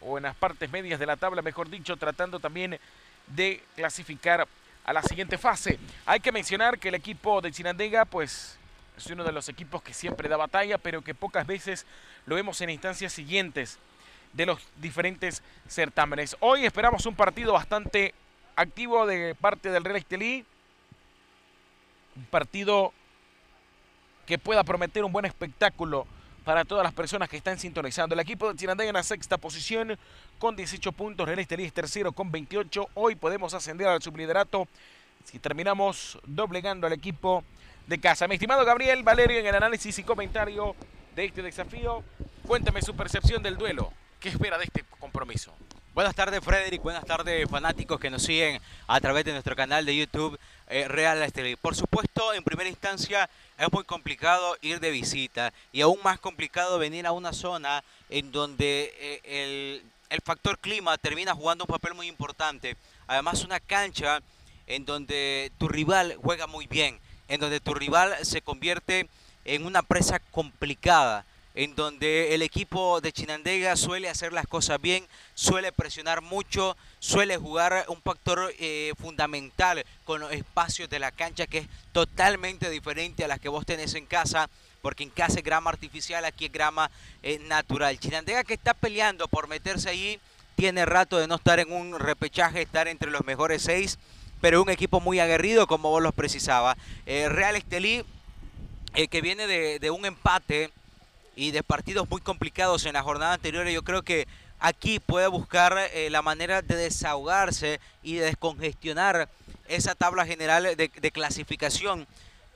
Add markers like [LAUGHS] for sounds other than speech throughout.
o en las partes medias de la tabla, mejor dicho, tratando también de clasificar a la siguiente fase. Hay que mencionar que el equipo de Chinandega, pues es uno de los equipos que siempre da batalla, pero que pocas veces lo vemos en instancias siguientes de los diferentes certámenes. Hoy esperamos un partido bastante activo de parte del Real Estelí. Un partido que pueda prometer un buen espectáculo para todas las personas que están sintonizando. El equipo de Chinandega en la sexta posición con 18 puntos. Real Estelí es tercero con 28. Hoy podemos ascender al subliderato si terminamos doblegando al equipo de casa. Mi estimado Gabriel Valerio en el análisis y comentario de este desafío. Cuéntame su percepción del duelo. ¿Qué espera de este compromiso? Buenas tardes, Frederick. Buenas tardes, fanáticos que nos siguen a través de nuestro canal de YouTube eh, Real Estelí. Por supuesto, en primera instancia es muy complicado ir de visita y aún más complicado venir a una zona en donde eh, el, el factor clima termina jugando un papel muy importante. Además, una cancha en donde tu rival juega muy bien en donde tu rival se convierte en una presa complicada, en donde el equipo de Chinandega suele hacer las cosas bien, suele presionar mucho, suele jugar un factor eh, fundamental con los espacios de la cancha que es totalmente diferente a las que vos tenés en casa, porque en casa es grama artificial, aquí es grama eh, natural. Chinandega que está peleando por meterse allí, tiene rato de no estar en un repechaje, estar entre los mejores seis pero un equipo muy aguerrido como vos los precisaba. Eh, Real Estelí, eh, que viene de, un empate y de partidos muy complicados en la jornada anterior, yo creo que aquí puede buscar eh, la manera de desahogarse y de descongestionar esa tabla general de, clasificación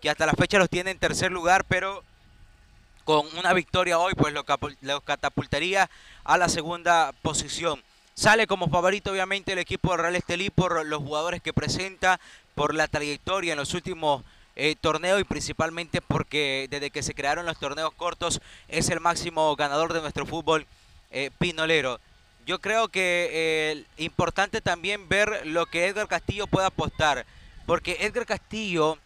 que hasta la fecha los tiene en tercer lugar, pero con una victoria hoy pues lo, lo catapultaría a la segunda posición. Sale como favorito obviamente el equipo de Real Estelí por los jugadores que presenta, por la trayectoria en los últimos eh, torneos y principalmente porque desde que se crearon los torneos cortos es el máximo ganador de nuestro fútbol eh, pinolero. Yo creo que eh, importante también ver lo que Edgar Castillo puede apostar, porque Edgar Castillo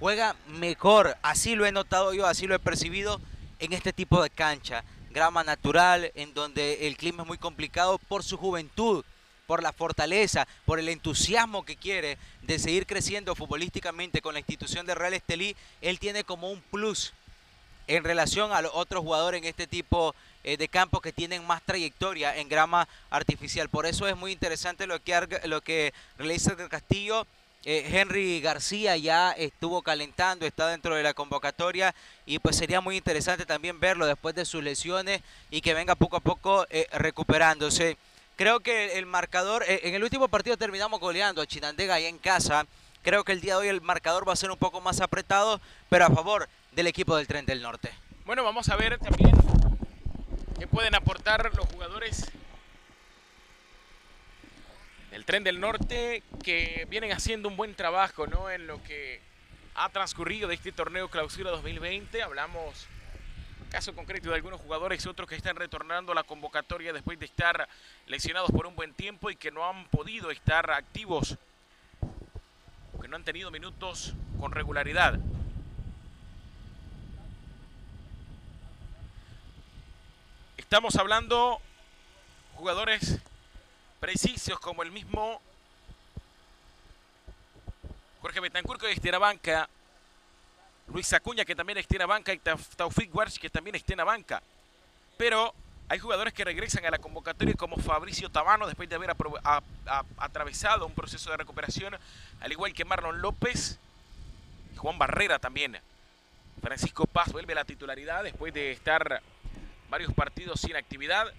juega mejor, así lo he notado yo, así lo he percibido en este tipo de cancha grama natural, en donde el clima es muy complicado por su juventud, por la fortaleza, por el entusiasmo que quiere de seguir creciendo futbolísticamente con la institución de Real Estelí, él tiene como un plus en relación a los otros jugadores en este tipo eh, de campos que tienen más trayectoria en grama artificial. Por eso es muy interesante lo que, lo que realiza el Castillo eh, Henry García ya estuvo calentando, está dentro de la convocatoria y pues sería muy interesante también verlo después de sus lesiones y que venga poco a poco eh, recuperándose. Creo que el marcador, eh, en el último partido terminamos goleando a Chinandega ahí en casa. Creo que el día de hoy el marcador va a ser un poco más apretado, pero a favor del equipo del Tren del Norte. Bueno, vamos a ver también qué pueden aportar los jugadores el Tren del Norte que vienen haciendo un buen trabajo ¿no? en lo que ha transcurrido de este torneo Clausura 2020. Hablamos caso concreto de algunos jugadores, otros que están retornando a la convocatoria después de estar lesionados por un buen tiempo y que no han podido estar activos, que no han tenido minutos con regularidad. Estamos hablando jugadores precisos como el mismo Jorge Betancur que está en la banca, Luis Acuña que también está en la banca y Taufik Warsh que también está en la banca. Pero hay jugadores que regresan a la convocatoria como Fabricio Tabano después de haber atravesado un proceso de recuperación, al igual que Marlon López y Juan Barrera también. Francisco Paz vuelve a la titularidad después de estar varios partidos sin actividad.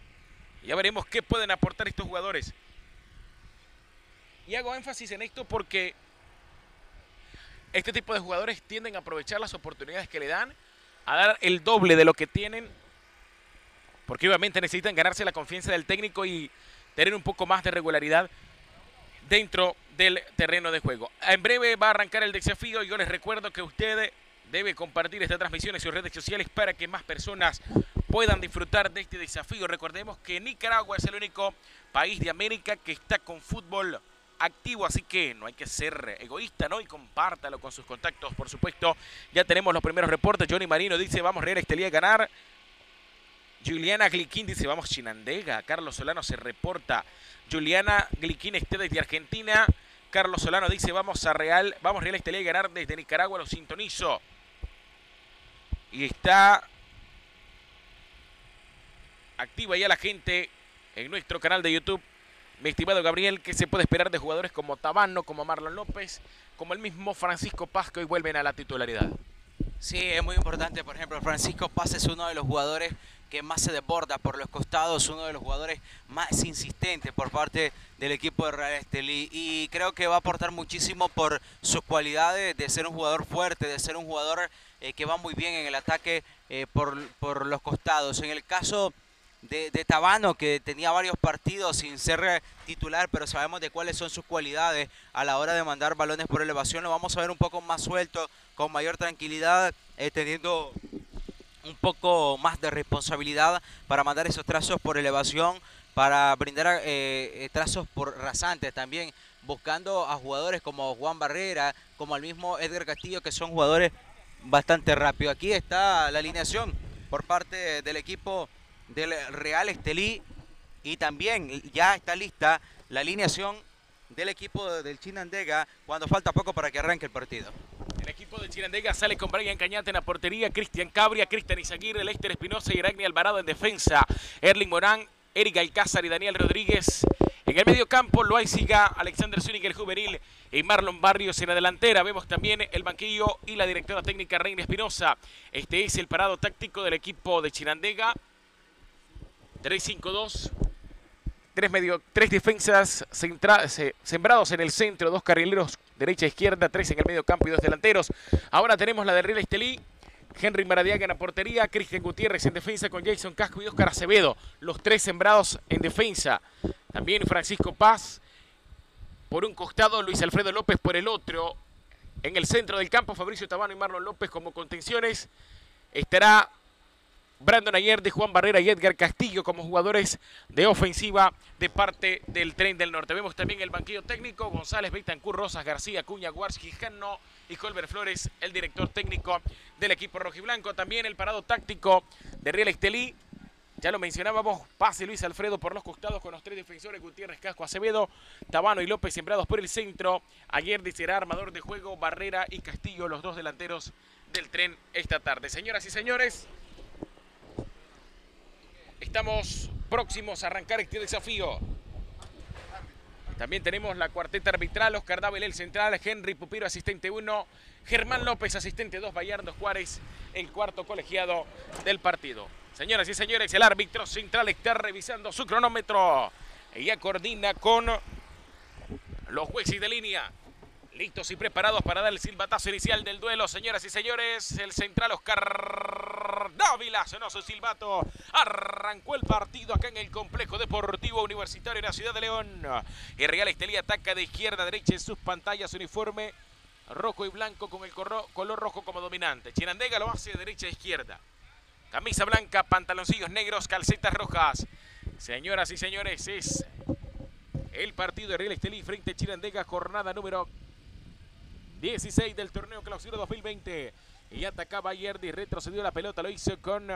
Ya veremos qué pueden aportar estos jugadores. Y hago énfasis en esto porque este tipo de jugadores tienden a aprovechar las oportunidades que le dan, a dar el doble de lo que tienen, porque obviamente necesitan ganarse la confianza del técnico y tener un poco más de regularidad dentro del terreno de juego. En breve va a arrancar el desafío y yo les recuerdo que usted debe compartir esta transmisión en sus redes sociales para que más personas puedan disfrutar de este desafío. Recordemos que Nicaragua es el único país de América que está con fútbol activo, así que no hay que ser egoísta, ¿no? Y compártalo con sus contactos, por supuesto. Ya tenemos los primeros reportes. Johnny Marino dice, vamos Real Estelí a ganar. Juliana Gliquín dice, vamos Chinandega. Carlos Solano se reporta. Juliana Gliquín está desde Argentina. Carlos Solano dice, vamos a Real, vamos Real Estelí a ganar desde Nicaragua, lo sintonizo. Y está activa ya la gente en nuestro canal de YouTube. Mi estimado Gabriel, ¿qué se puede esperar de jugadores como Tabano, como Marlon López, como el mismo Francisco Paz que hoy vuelven a la titularidad? Sí, es muy importante. Por ejemplo, Francisco Paz es uno de los jugadores que más se desborda por los costados, uno de los jugadores más insistentes por parte del equipo de Real Estelí y creo que va a aportar muchísimo por sus cualidades de ser un jugador fuerte, de ser un jugador eh, que va muy bien en el ataque eh, por, por los costados. En el caso de, Tabano, que tenía varios partidos sin ser titular, pero sabemos de cuáles son sus cualidades a la hora de mandar balones por elevación. Lo vamos a ver un poco más suelto, con mayor tranquilidad, eh, teniendo un poco más de responsabilidad para mandar esos trazos por elevación, para brindar eh, eh, trazos por rasantes también, buscando a jugadores como Juan Barrera, como el mismo Edgar Castillo, que son jugadores bastante rápidos. Aquí está la alineación por parte del equipo del Real Estelí y también ya está lista la alineación del equipo del Chinandega cuando falta poco para que arranque el partido. El equipo de Chinandega sale con Brian Cañate en la portería, Cristian Cabria, Cristian Izaguirre, Lester Espinosa y Iragni Alvarado en defensa, Erling Morán, Eric Alcázar y Daniel Rodríguez. En el medio campo, Loaiziga, Alexander Zúñiga, el juvenil y Marlon Barrios en la delantera. Vemos también el banquillo y la directora técnica Reina Espinosa. Este es el parado táctico del equipo de Chinandega. 3-5-2. Tres, tres defensas sembrados en el centro, dos carrileros derecha e izquierda, tres en el medio campo y dos delanteros. Ahora tenemos la de Real Estelí, Henry Maradiaga en la portería, Cristian Gutiérrez en defensa con Jason Casco y Oscar Acevedo, los tres sembrados en defensa. También Francisco Paz por un costado, Luis Alfredo López por el otro. En el centro del campo, Fabricio Tabano y Marlon López como contenciones. Estará Brandon Ayer de Juan Barrera y Edgar Castillo como jugadores de ofensiva de parte del Tren del Norte. Vemos también el banquillo técnico, González, Beitancur, Rosas, García, Cuña, Guarski, Gijano y Colbert Flores, el director técnico del equipo rojiblanco. También el parado táctico de Riel Estelí. Ya lo mencionábamos, pase Luis Alfredo por los costados con los tres defensores, Gutiérrez, Casco, Acevedo, Tabano y López sembrados por el centro. Ayer será armador de juego, Barrera y Castillo, los dos delanteros del tren esta tarde. Señoras y señores, Estamos próximos a arrancar este desafío. También tenemos la cuarteta arbitral, Oscar Dávil, el central, Henry Pupiro, asistente 1, Germán López, asistente 2, Bayardo Juárez, el cuarto colegiado del partido. Señoras y señores, el árbitro central está revisando su cronómetro. Ella coordina con los jueces de línea. Listos y preparados para dar el silbatazo inicial del duelo, señoras y señores. El central Oscar Dávila sonó su silbato. Arrancó el partido acá en el complejo deportivo universitario en la ciudad de León. Y Real Estelí ataca de izquierda a derecha en sus pantallas uniforme rojo y blanco con el color rojo como dominante. Chinandega lo hace de derecha a izquierda. Camisa blanca, pantaloncillos negros, calcetas rojas. Señoras y señores, es el partido de Real Estelí frente a Chinandega, jornada número 16 del torneo clausura 2020. Y atacaba ayer y retrocedió la pelota. Lo hizo con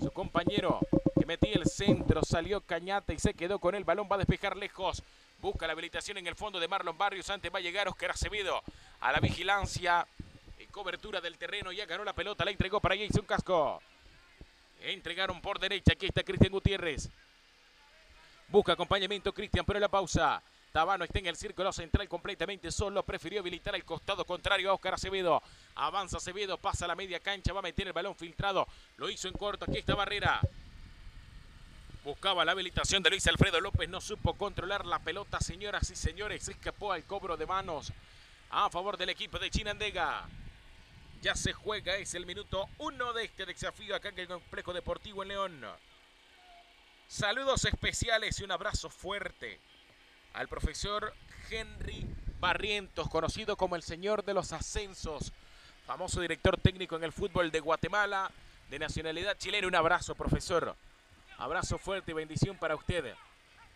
su compañero que metía el centro. Salió Cañata y se quedó con el balón. Va a despejar lejos. Busca la habilitación en el fondo de Marlon Barrios. Antes va a llegar Oscar Acevedo a la vigilancia y cobertura del terreno. Ya ganó la pelota. La entregó para Jason Casco. Entregaron por derecha. Aquí está Cristian Gutiérrez. Busca acompañamiento Cristian, pero la pausa. Tabano está en el círculo central completamente solo. Prefirió habilitar el costado contrario a Oscar Acevedo. Avanza Acevedo, pasa a la media cancha, va a meter el balón filtrado. Lo hizo en corto. Aquí está Barrera. Buscaba la habilitación de Luis Alfredo López. No supo controlar la pelota, señoras y señores. Se escapó al cobro de manos a favor del equipo de Chinandega. Ya se juega, es el minuto uno de este desafío acá en el complejo deportivo en León. Saludos especiales y un abrazo fuerte al profesor Henry Barrientos, conocido como el señor de los ascensos, famoso director técnico en el fútbol de Guatemala, de nacionalidad chilena. Un abrazo, profesor. Abrazo fuerte y bendición para usted.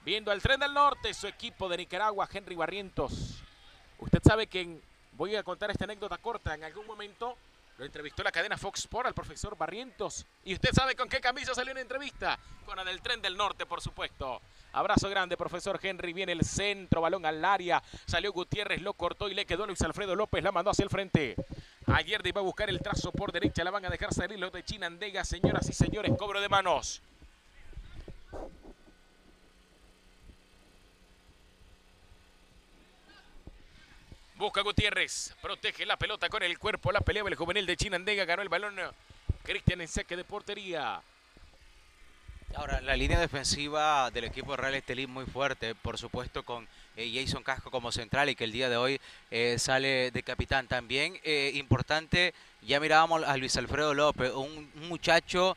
Viendo al tren del norte, su equipo de Nicaragua, Henry Barrientos. Usted sabe que voy a contar esta anécdota corta. En algún momento Lo entrevistó la cadena Fox Sport al profesor Barrientos. ¿Y usted sabe con qué camisa salió en entrevista? Con la del Tren del Norte, por supuesto. Abrazo grande, profesor Henry. Viene el centro, balón al área. Salió Gutiérrez, lo cortó y le quedó Luis Alfredo López. La mandó hacia el frente. Ayer iba a buscar el trazo por derecha. La van a dejar salir los de Chinandega. Señoras y señores, cobro de manos. Busca Gutiérrez, protege la pelota con el cuerpo, la pelea el juvenil de Chinandega, ganó el balón Cristian en saque de portería. Ahora, la línea defensiva del equipo Real Estelí muy fuerte, por supuesto con eh, Jason Casco como central y que el día de hoy eh, sale de capitán. También eh, importante, ya mirábamos a Luis Alfredo López, un, muchacho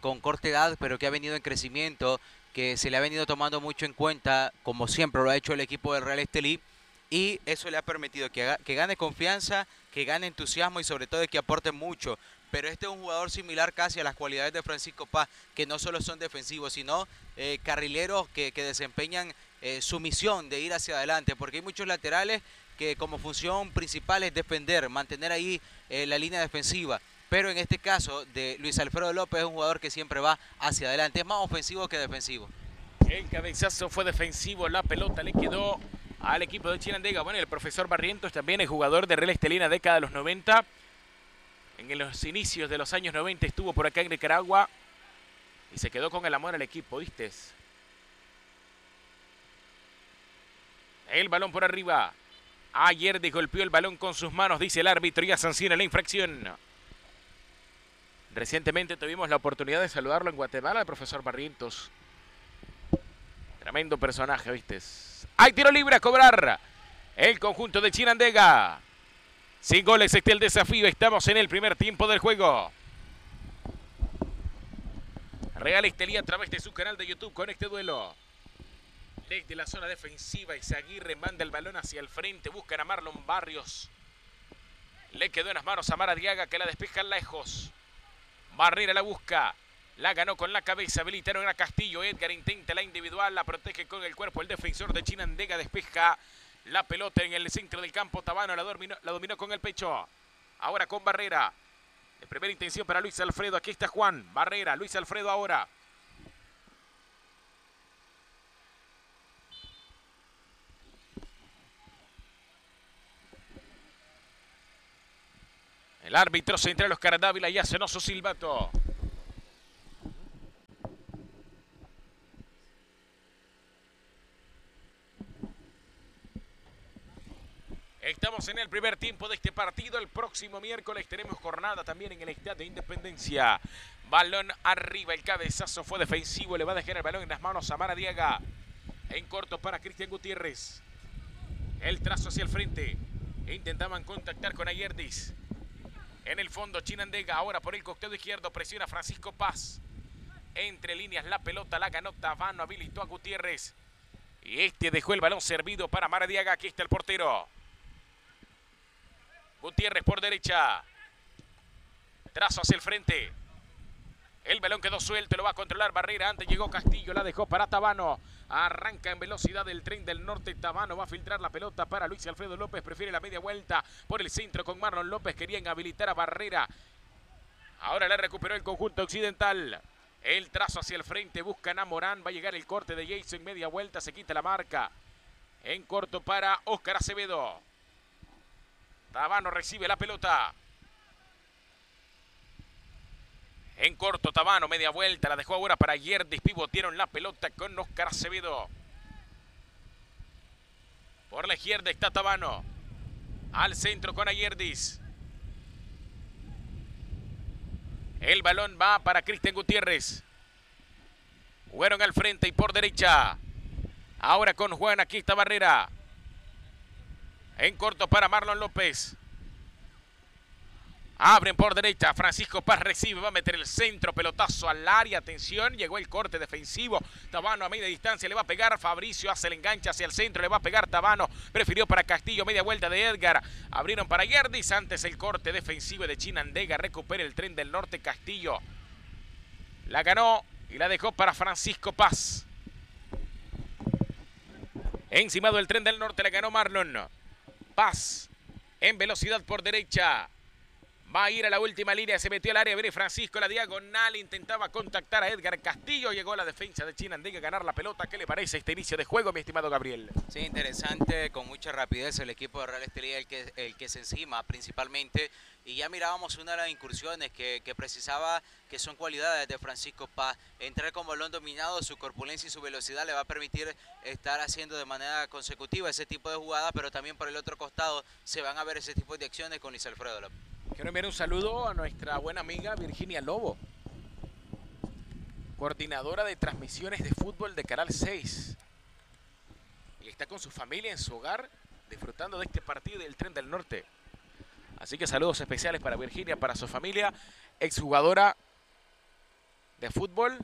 con corta edad, pero que ha venido en crecimiento, que se le ha venido tomando mucho en cuenta, como siempre lo ha hecho el equipo de Real Estelí, y eso le ha permitido que, que gane confianza, que gane entusiasmo y sobre todo que aporte mucho. Pero este es un jugador similar casi a las cualidades de Francisco Paz, que no solo son defensivos, sino eh, carrileros que, desempeñan eh, su misión de ir hacia adelante, porque hay muchos laterales que como función principal es defender, mantener ahí eh, la línea defensiva. Pero en este caso de Luis Alfredo López es un jugador que siempre va hacia adelante, es más ofensivo que defensivo. El cabezazo fue defensivo, la pelota le quedó al equipo de Chinandega. Bueno, el profesor Barrientos también es jugador de Real Estelina década de los 90. En los inicios de los años 90 estuvo por acá en Nicaragua y se quedó con el amor al equipo, ¿viste? El balón por arriba. Ayer golpeó el balón con sus manos, dice el árbitro, y sanciona la infracción. Recientemente tuvimos la oportunidad de saludarlo en Guatemala, el profesor Barrientos. Tremendo personaje, ¿viste? Hay tiro libre a cobrar. El conjunto de Chinandega. Sin goles este el desafío. Estamos en el primer tiempo del juego. Real Estelí a través de su canal de YouTube con este duelo. Desde la zona defensiva, Isaguirre manda el balón hacia el frente. Buscan a Marlon Barrios. Le quedó en las manos a Mara Diaga que la despeja lejos. Barrera la busca. La ganó con la cabeza, habilitaron a Castillo. Edgar intenta la individual, la protege con el cuerpo. El defensor de Chinandega despeja la pelota en el centro del campo. Tabano la dominó, la con el pecho. Ahora con Barrera. De primera intención para Luis Alfredo. Aquí está Juan. Barrera, Luis Alfredo ahora. El árbitro central Oscar Dávila ya cenó su silbato. Estamos en el primer tiempo de este partido. El próximo miércoles tenemos jornada también en el Estadio de Independencia. Balón arriba, el cabezazo fue defensivo. Le va a dejar el balón en las manos a Maradiaga. En corto para Cristian Gutiérrez. El trazo hacia el frente. Intentaban contactar con Ayerdis. En el fondo, Chinandega ahora por el costado izquierdo presiona Francisco Paz. Entre líneas la pelota la ganó Tabano, habilitó a Gutiérrez. Y este dejó el balón servido para Maradiaga. Aquí está el portero. Gutiérrez por derecha. Trazo hacia el frente. El balón quedó suelto, lo va a controlar Barrera. Antes llegó Castillo, la dejó para Tabano. Arranca en velocidad el tren del norte. Tabano va a filtrar la pelota para Luis Alfredo López. Prefiere la media vuelta por el centro con Marlon López. Querían habilitar a Barrera. Ahora le recuperó el conjunto occidental. El trazo hacia el frente. Buscan a Morán. Va a llegar el corte de Jason. Media vuelta. Se quita la marca. En corto para Oscar Acevedo. Tabano recibe la pelota. En corto, Tabano, media vuelta, la dejó ahora para Yerdis. Pivotearon la pelota con Oscar Acevedo. Por la izquierda está Tabano. Al centro con Ayerdis. El balón va para Cristian Gutiérrez. Fueron al frente y por derecha. Ahora con Juan, aquí está Barrera. En corto para Marlon López. Abren por derecha. Francisco Paz recibe. Va a meter el centro. Pelotazo al área. Atención. Llegó el corte defensivo. Tabano a media distancia. Le va a pegar. Fabricio hace el enganche hacia el centro. Le va a pegar Tabano. Prefirió para Castillo. Media vuelta de Edgar. Abrieron para Yerdis. Antes el corte defensivo de Chinandega. Recupera el tren del norte. Castillo. La ganó y la dejó para Francisco Paz. Encimado el tren del norte. La ganó Marlon. Paz en velocidad por derecha. Va a ir a la última línea, se metió al área, viene Francisco, la diagonal, intentaba contactar a Edgar Castillo, llegó a la defensa de Chinandega a ganar la pelota. ¿Qué le parece este inicio de juego, mi estimado Gabriel? Sí, interesante, con mucha rapidez el equipo de Real Estelí, el que, el que se encima principalmente. Y ya mirábamos una de las incursiones que, que precisaba, que son cualidades de Francisco Paz. Entrar con balón dominado, su corpulencia y su velocidad le va a permitir estar haciendo de manera consecutiva ese tipo de jugadas, pero también por el otro costado se van a ver ese tipo de acciones con Luis Alfredo López. Quiero enviar un saludo a nuestra buena amiga Virginia Lobo, coordinadora de transmisiones de fútbol de Canal 6. Y está con su familia en su hogar disfrutando de este partido del Tren del Norte. Así que saludos especiales para Virginia, para su familia, exjugadora de fútbol,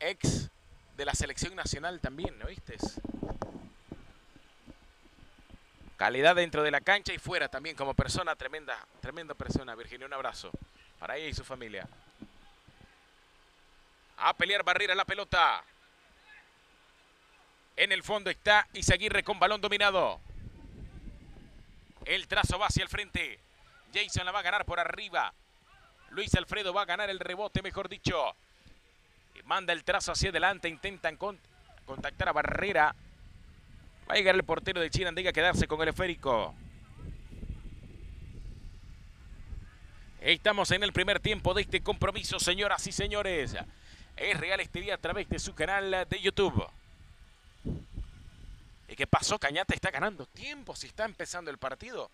ex de la selección nacional también, ¿no viste? Calidad dentro de la cancha y fuera también como persona, tremenda, tremenda persona, Virginia. Un abrazo para ella y su familia. A pelear Barrera la pelota. En el fondo está Isaguirre con balón dominado. El trazo va hacia el frente. Jason la va a ganar por arriba. Luis Alfredo va a ganar el rebote, mejor dicho. Manda el trazo hacia adelante. Intentan contactar a Barrera. Va a llegar el portero de Chinandega a quedarse con el esférico. Estamos en el primer tiempo de este compromiso, señoras y señores. Es Real Estería a través de su canal de YouTube. ¿Y qué pasó? Cañata está ganando tiempo si está empezando el partido.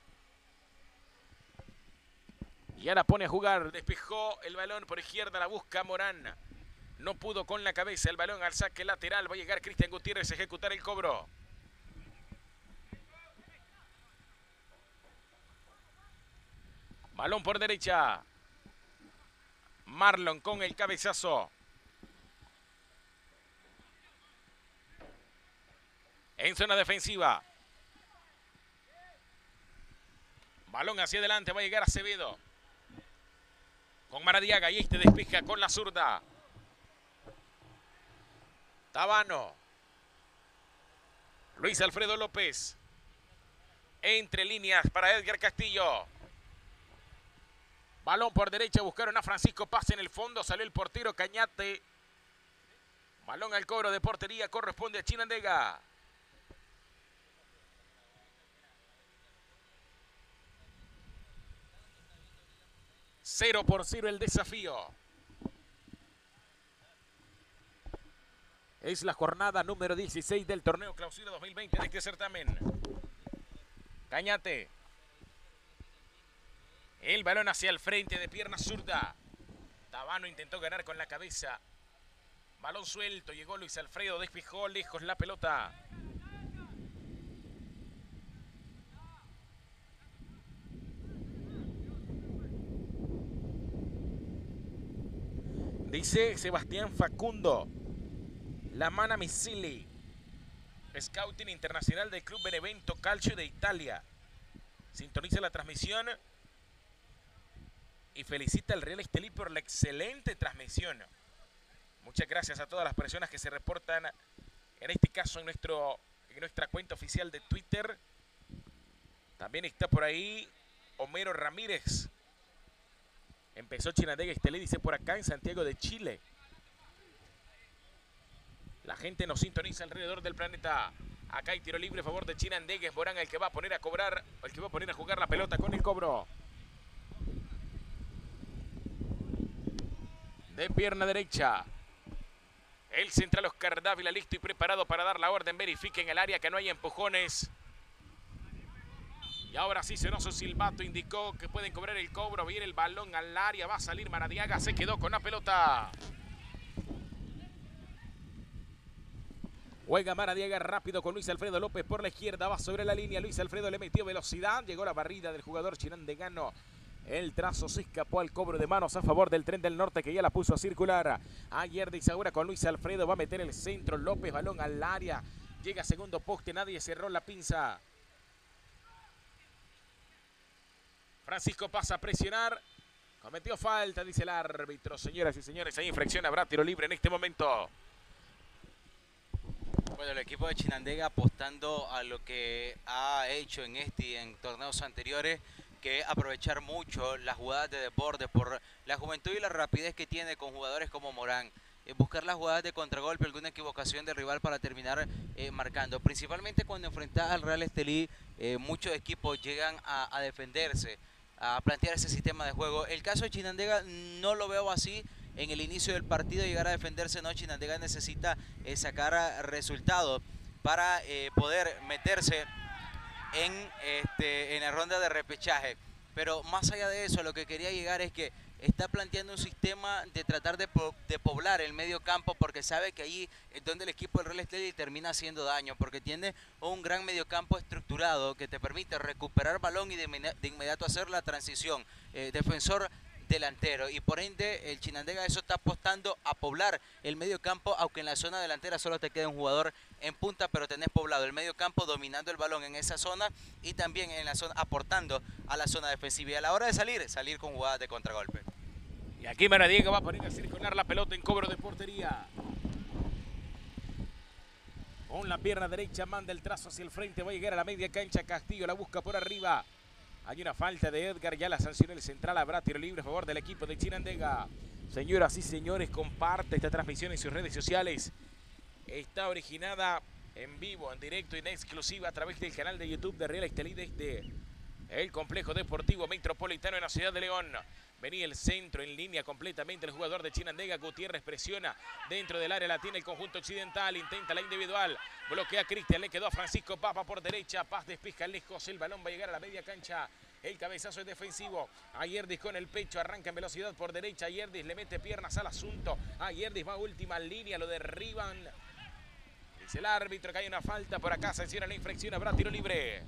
Y ahora pone a jugar. Despejó el balón por izquierda. La busca Morán. No pudo con la cabeza el balón al saque lateral. Va a llegar Cristian Gutiérrez a ejecutar el cobro. Balón por derecha. Marlon con el cabezazo. En zona defensiva. Balón hacia adelante. Va a llegar Acevedo. Con Maradiaga. Y este despeja con la zurda. Tabano. Luis Alfredo López. Entre líneas para Edgar Castillo. Balón por derecha, buscaron a Francisco Paz en el fondo, salió el portero Cañate. Balón al cobro de portería, corresponde a Chinandega. Cero por cero el desafío. Es la jornada número 16 del torneo clausura 2020 de este certamen. Cañate. El balón hacia el frente de pierna zurda. Tabano intentó ganar con la cabeza. Balón suelto, llegó Luis Alfredo, despejó lejos la pelota. Dice Sebastián Facundo. La Mana Misili. Scouting Internacional del Club Benevento Calcio de Italia. Sintoniza la transmisión y felicita al Real Estelí por la excelente transmisión. Muchas gracias a todas las personas que se reportan, en este caso en, nuestro, en nuestra cuenta oficial de Twitter. También está por ahí Homero Ramírez. Empezó Chinandega Estelí, dice por acá en Santiago de Chile. La gente nos sintoniza alrededor del planeta. Acá hay tiro libre a favor de Chinandega. Es Morán el que va a poner a cobrar, el que va a poner a jugar la pelota con el cobro. de pierna derecha. El central Oscar Dávila listo y preparado para dar la orden. Verifiquen el área que no hay empujones. Y ahora sí, Senoso Silvato indicó que pueden cobrar el cobro. Viene el balón al área. Va a salir Maradiaga. Se quedó con la pelota. Juega Maradiaga rápido con Luis Alfredo López por la izquierda. Va sobre la línea. Luis Alfredo le metió velocidad. Llegó la barrida del jugador Gano. El trazo se escapó al cobro de manos a favor del tren del norte que ya la puso a circular. Ayer de Isagura con Luis Alfredo va a meter el centro. López, balón al área. Llega segundo poste, nadie cerró la pinza. Francisco pasa a presionar. Cometió falta, dice el árbitro. Señoras y señores, hay infracción, habrá tiro libre en este momento. Bueno, el equipo de Chinandega apostando a lo que ha hecho en este y en torneos anteriores que aprovechar mucho las jugadas de deporte por la juventud y la rapidez que tiene con jugadores como Morán. Eh, buscar las jugadas de contragolpe, alguna equivocación del rival para terminar eh, marcando. Principalmente cuando enfrentas al Real Estelí, eh, muchos equipos llegan a, defenderse, a plantear ese sistema de juego. El caso de Chinandega no lo veo así. En el inicio del partido llegar a defenderse, no, Chinandega necesita sacar resultados para poder meterse en, este, en la ronda de repechaje. Pero más allá de eso, lo que quería llegar es que está planteando un sistema de tratar de, poblar el medio campo porque sabe que ahí es donde el equipo del Real Estelí termina haciendo daño, porque tiene un gran medio campo estructurado que te permite recuperar balón y de, inmediato hacer la transición. Eh, defensor delantero. Y por ende el Chinandega eso está apostando a poblar el medio campo aunque en la zona delantera solo te queda un jugador en punta pero tenés poblado el medio campo dominando el balón en esa zona y también en la zona aportando a la zona defensiva. Y a la hora de salir salir con jugadas de contragolpe. Y aquí Maradiega va a poner a circular la pelota en cobro de portería. Con la pierna derecha manda el trazo hacia el frente va a llegar a la media cancha. Castillo la busca por arriba hay una falta de Edgar, ya la sancionó el central. Habrá tiro libre a favor del equipo de Chinandega. Señoras y señores, comparte esta transmisión en sus redes sociales. Está originada en vivo, en directo y en exclusiva a través del canal de YouTube de Real Estelí desde el complejo deportivo metropolitano en la ciudad de León. Venía el centro en línea completamente. El jugador de Chinandega, Gutiérrez, presiona dentro del área. La tiene el conjunto occidental. Intenta la individual. Bloquea a Cristian. Le quedó a Francisco Papa por derecha. Paz despija lejos. El balón va a llegar a la media cancha. El cabezazo es defensivo. Ayerdis con el pecho. Arranca en velocidad por derecha. Ayerdis le mete piernas al asunto. Ayerdis va a última línea. Lo derriban. Dice el árbitro que hay una falta por acá. Sanciona la infracción. Habrá tiro libre.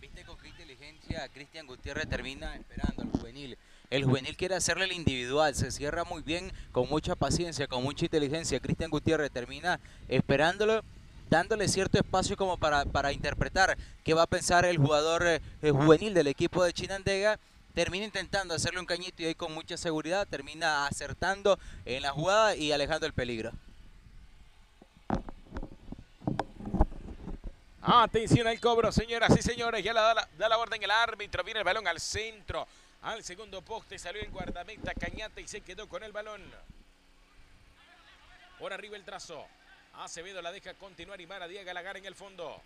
Viste con qué inteligencia Cristian Gutiérrez termina esperando al juvenil. El juvenil quiere hacerle el individual, se cierra muy bien, con mucha paciencia, con mucha inteligencia. Cristian Gutiérrez termina esperándolo, dándole cierto espacio como para, para interpretar qué va a pensar el jugador eh, juvenil del equipo de Chinandega. Termina intentando hacerle un cañito y ahí con mucha seguridad termina acertando en la jugada y alejando el peligro. Atención al cobro, señoras y señores. Ya la da, la, da la orden el árbitro. Viene el balón al centro. Al segundo poste salió el guardameta Cañata y se quedó con el balón. Por arriba el trazo. Acevedo la deja continuar y Mara Díaz Galagar en el fondo.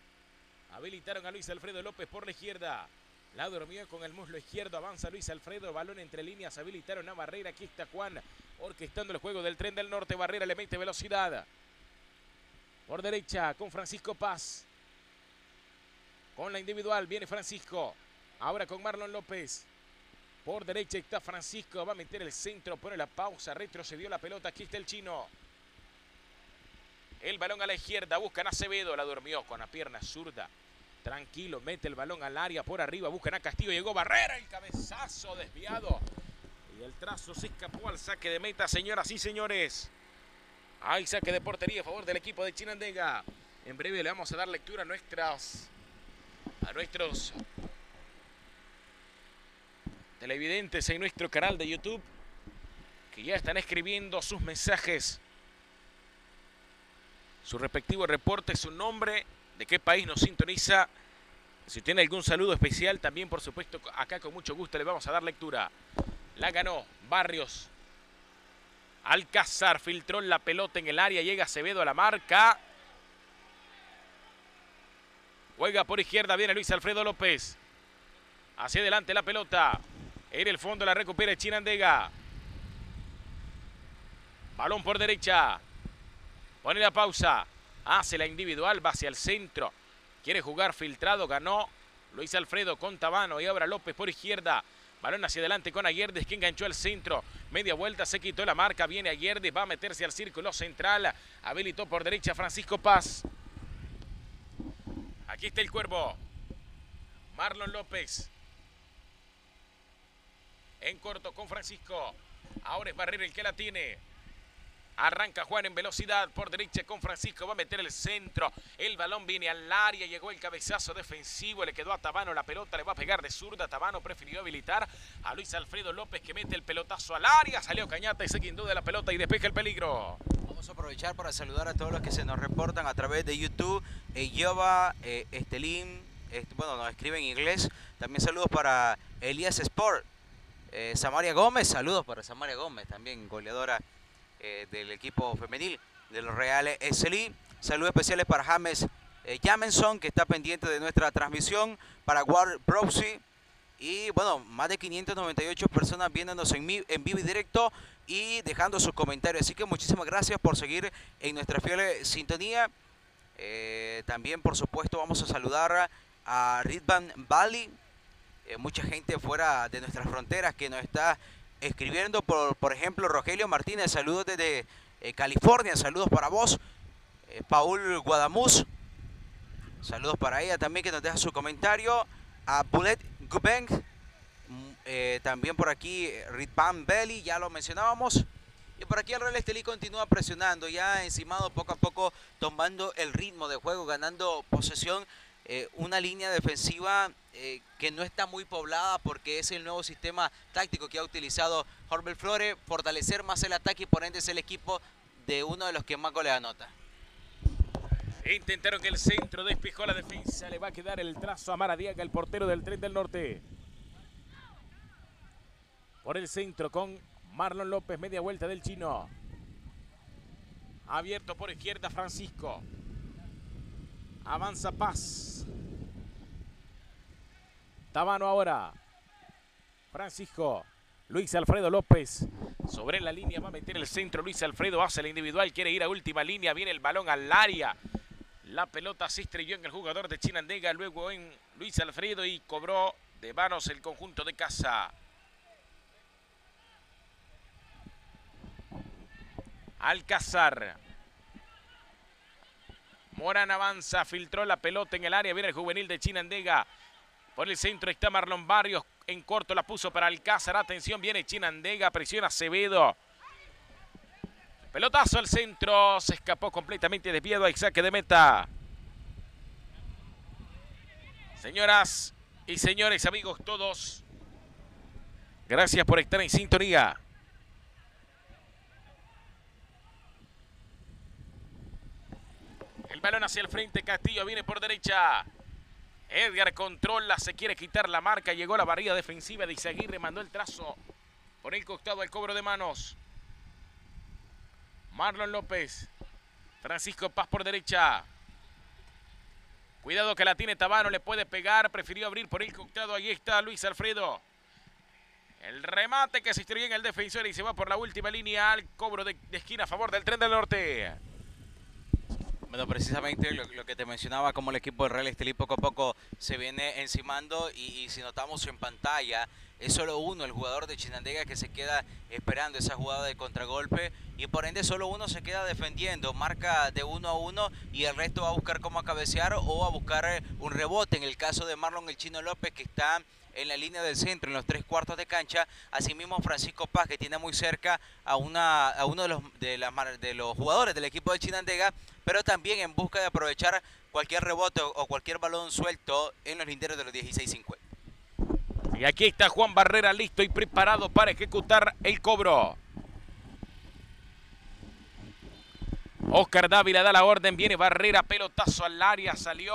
Habilitaron a Luis Alfredo López por la izquierda. La durmió con el muslo izquierdo. Avanza Luis Alfredo. Balón entre líneas. Habilitaron a Barrera. Aquí está Juan orquestando el juego del tren del norte. Barrera le mete velocidad. Por derecha con Francisco Paz. Con la individual viene Francisco. Ahora con Marlon López. Por derecha está Francisco, va a meter el centro, pone la pausa, retrocedió la pelota, aquí está el chino. El balón a la izquierda, buscan a Acevedo, la durmió con la pierna zurda. Tranquilo, mete el balón al área por arriba, buscan a Castillo, llegó Barrera, el cabezazo desviado. Y el trazo se escapó al saque de meta, señoras y señores. Hay saque de portería a favor del equipo de Chinandega. En breve le vamos a dar lectura a nuestras a nuestros televidentes en nuestro canal de YouTube que ya están escribiendo sus mensajes, su respectivo reporte, su nombre, de qué país nos sintoniza. Si tiene algún saludo especial, también por supuesto acá con mucho gusto le vamos a dar lectura. La ganó Barrios. Alcázar filtró la pelota en el área, llega Acevedo a la marca. Juega por izquierda, viene Luis Alfredo López. Hacia adelante la pelota. En el fondo la recupera Chinandega. Balón por derecha. Pone la pausa. Hace la individual, va hacia el centro. Quiere jugar filtrado, ganó Luis Alfredo con Tabano y ahora López por izquierda. Balón hacia adelante con Ayerdes que enganchó al centro. Media vuelta, se quitó la marca. Viene Ayerdes, va a meterse al círculo central. Habilitó por derecha Francisco Paz. Aquí está el cuervo. Marlon López. En corto con Francisco. Ahora es Barrera el que la tiene. Arranca Juan en velocidad por derecha con Francisco. Va a meter el centro. El balón viene al área. Llegó el cabezazo defensivo. Le quedó a Tabano la pelota. Le va a pegar de zurda. Tabano prefirió habilitar a Luis Alfredo López que mete el pelotazo al área. Salió Cañata y se quindó de la pelota y despeja el peligro. Vamos a aprovechar para saludar a todos los que se nos reportan a través de YouTube. Eh, Yoba, eh, Estelín, bueno, nos escribe en inglés. También saludos para Elías Sport. Eh, Samaria Gómez, saludos para Samaria Gómez, también goleadora eh, del equipo femenil de los Reales SLI. Saludos especiales para James eh, Jamenson, que está pendiente de nuestra transmisión, para Ward Browsy. Y bueno, más de 598 personas viéndonos en, en vivo y directo y dejando sus comentarios. Así que muchísimas gracias por seguir en nuestra fiel sintonía. también, por supuesto, vamos a saludar a Ridvan Bali, eh, mucha gente fuera de nuestras fronteras que nos está escribiendo. Por, por ejemplo, Rogelio Martínez, saludos desde eh, California, saludos para vos. Eh, Paul Guadamuz, saludos para ella también que nos deja su comentario. A Bullet Gubeng, mm, también por aquí Ritban Belly, ya lo mencionábamos. Y por aquí el Real Estelí continúa presionando, ya encimado poco a poco, tomando el ritmo de juego, ganando posesión eh, una línea defensiva eh, que no está muy poblada porque es el nuevo sistema táctico que ha utilizado Horbel Flore, fortalecer más el ataque y por ende es el equipo de uno de los que más goles anota. Intentaron que el centro despejó la defensa, le va a quedar el trazo a Maradiaga, el portero del Tren del Norte. Por el centro con Marlon López, media vuelta del chino. Abierto por izquierda Francisco. Avanza Paz. Tabano ahora. Francisco. Luis Alfredo López. Sobre la línea va a meter el centro. Luis Alfredo hace la individual. Quiere ir a última línea. Viene el balón al área. La pelota se estrelló en el jugador de Chinandega. Luego en Luis Alfredo y cobró de manos el conjunto de casa. Alcázar. Morán avanza, filtró la pelota en el área. Viene el juvenil de Chinandega. Por el centro está Marlon Barrios. En corto la puso para Alcázar. Atención, viene Chinandega. Presiona Acevedo. Pelotazo al centro. Se escapó completamente desviado a saque de meta. Señoras y señores, amigos todos. Gracias por estar en sintonía. Balón hacia el frente. Castillo viene por derecha. Edgar controla, se quiere quitar la marca. Llegó la barrida defensiva de Izaguirre. Mandó el trazo por el costado al cobro de manos. Marlon López. Francisco Paz por derecha. Cuidado que la tiene Tabano, le puede pegar. Prefirió abrir por el costado. Ahí está Luis Alfredo. El remate que se estrelló en el defensor y se va por la última línea al cobro de esquina a favor del tren del norte. Bueno, precisamente lo, que te mencionaba, como el equipo de Real Estelí poco a poco se viene encimando y, si notamos en pantalla, es solo uno, el jugador de Chinandega que se queda esperando esa jugada de contragolpe y por ende solo uno se queda defendiendo, marca de uno a uno y el resto va a buscar cómo cabecear o a buscar un rebote. En el caso de Marlon el Chino López que está en la línea del centro, en los tres cuartos de cancha. Asimismo, Francisco Paz, que tiene muy cerca a, una, a uno de los, de los jugadores del equipo de Chinandega, pero también en busca de aprovechar cualquier rebote o cualquier balón suelto en los linderos de los 16-50. Y aquí está Juan Barrera listo y preparado para ejecutar el cobro. Oscar Dávila da la orden, viene Barrera, pelotazo al área, salió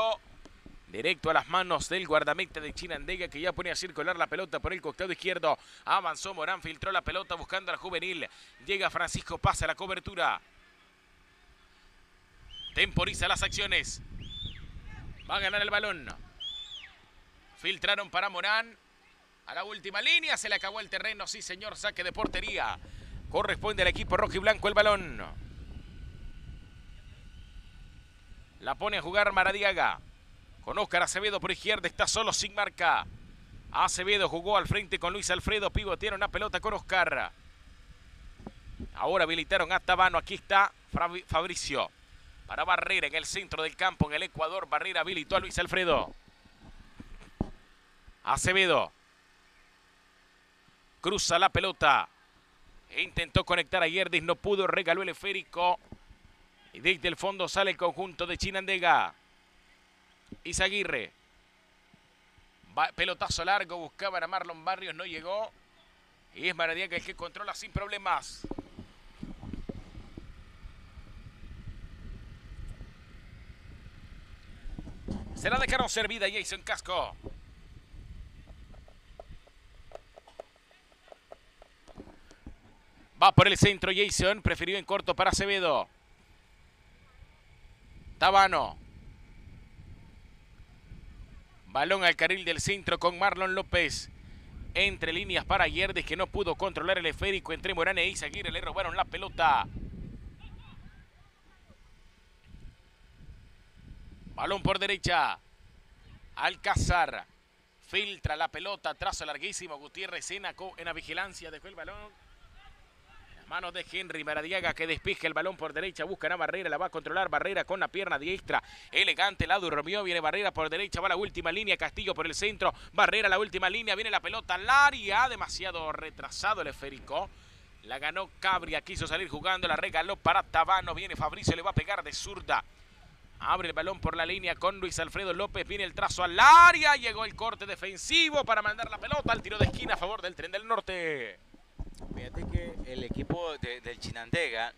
Directo a las manos del guardameta de Chinandega que ya pone a circular la pelota por el costado izquierdo. Avanzó Morán, filtró la pelota buscando al juvenil. Llega Francisco, pasa la cobertura. Temporiza las acciones. Va a ganar el balón. Filtraron para Morán. A la última línea se le acabó el terreno. Sí, señor, saque de portería. Corresponde al equipo rojo y blanco el balón. La pone a jugar Maradiaga. Con Oscar Acevedo por izquierda, está solo sin marca. Acevedo jugó al frente con Luis Alfredo, pivotearon una pelota con Oscar. Ahora habilitaron a Tabano, aquí está Fabricio. Para Barrera en el centro del campo, en el Ecuador, Barrera habilitó a Luis Alfredo. Acevedo. Cruza la pelota. Intentó conectar a Yerdis, no pudo, regaló el esférico. Y desde el fondo sale el conjunto de Chinandega. Izaguirre. pelotazo largo, buscaba a Marlon Barrios, no llegó. Y es Maradiaga el que controla sin problemas. Se la dejaron servida Jason Casco. Va por el centro Jason, preferido en corto para Acevedo. Tabano. Balón al carril del centro con Marlon López. Entre líneas para Yerdes que no pudo controlar el esférico entre Morán e Izaguirre. Le robaron la pelota. Balón por derecha. Alcázar. Filtra la pelota. Trazo larguísimo. Gutiérrez en, en la vigilancia. Dejó el balón. Manos de Henry Maradiaga que despije el balón por derecha. Busca a Barrera. La va a controlar Barrera con la pierna diestra. Elegante. La durmió. Viene Barrera por derecha. Va la última línea. Castillo por el centro. Barrera la última línea. Viene la pelota al área. Demasiado retrasado el esférico. La ganó Cabria. Quiso salir jugando. La regaló para Tabano. Viene Fabricio. Le va a pegar de zurda. Abre el balón por la línea con Luis Alfredo López. Viene el trazo al área. Llegó el corte defensivo para mandar la pelota al tiro de esquina a favor del tren del norte. Fíjate que el equipo del Chinandega,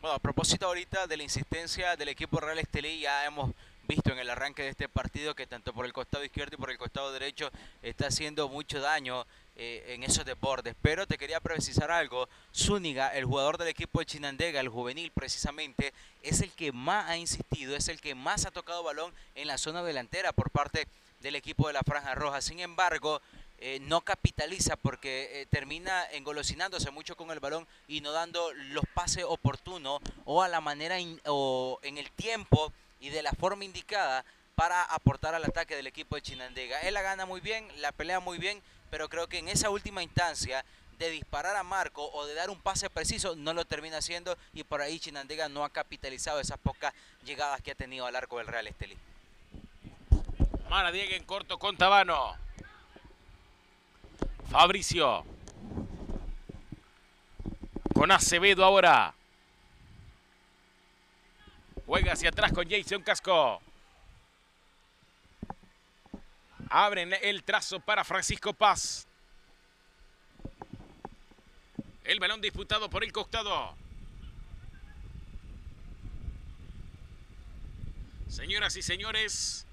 bueno, a propósito ahorita de la insistencia del equipo Real Estelí, ya hemos visto en el arranque de este partido que tanto por el costado izquierdo y por el costado derecho está haciendo mucho daño eh, en esos deportes. Pero te quería precisar algo. Zúñiga, el jugador del equipo de Chinandega, el juvenil precisamente, es el que más ha insistido, es el que más ha tocado balón en la zona delantera por parte del equipo de la Franja Roja. Sin embargo, eh, no capitaliza porque eh, termina engolosinándose mucho con el balón y no dando los pases oportunos o a la manera o en el tiempo y de la forma indicada para aportar al ataque del equipo de Chinandega. Él la gana muy bien, la pelea muy bien, pero creo que en esa última instancia de disparar a Marco o de dar un pase preciso no lo termina haciendo y por ahí Chinandega no ha capitalizado esas pocas llegadas que ha tenido al arco del Real Estelí. Mara Diego en corto con Tabano. Fabricio. Con Acevedo ahora. Juega hacia atrás con Jason Casco. Abren el trazo para Francisco Paz. El balón disputado por el costado. Señoras y señores,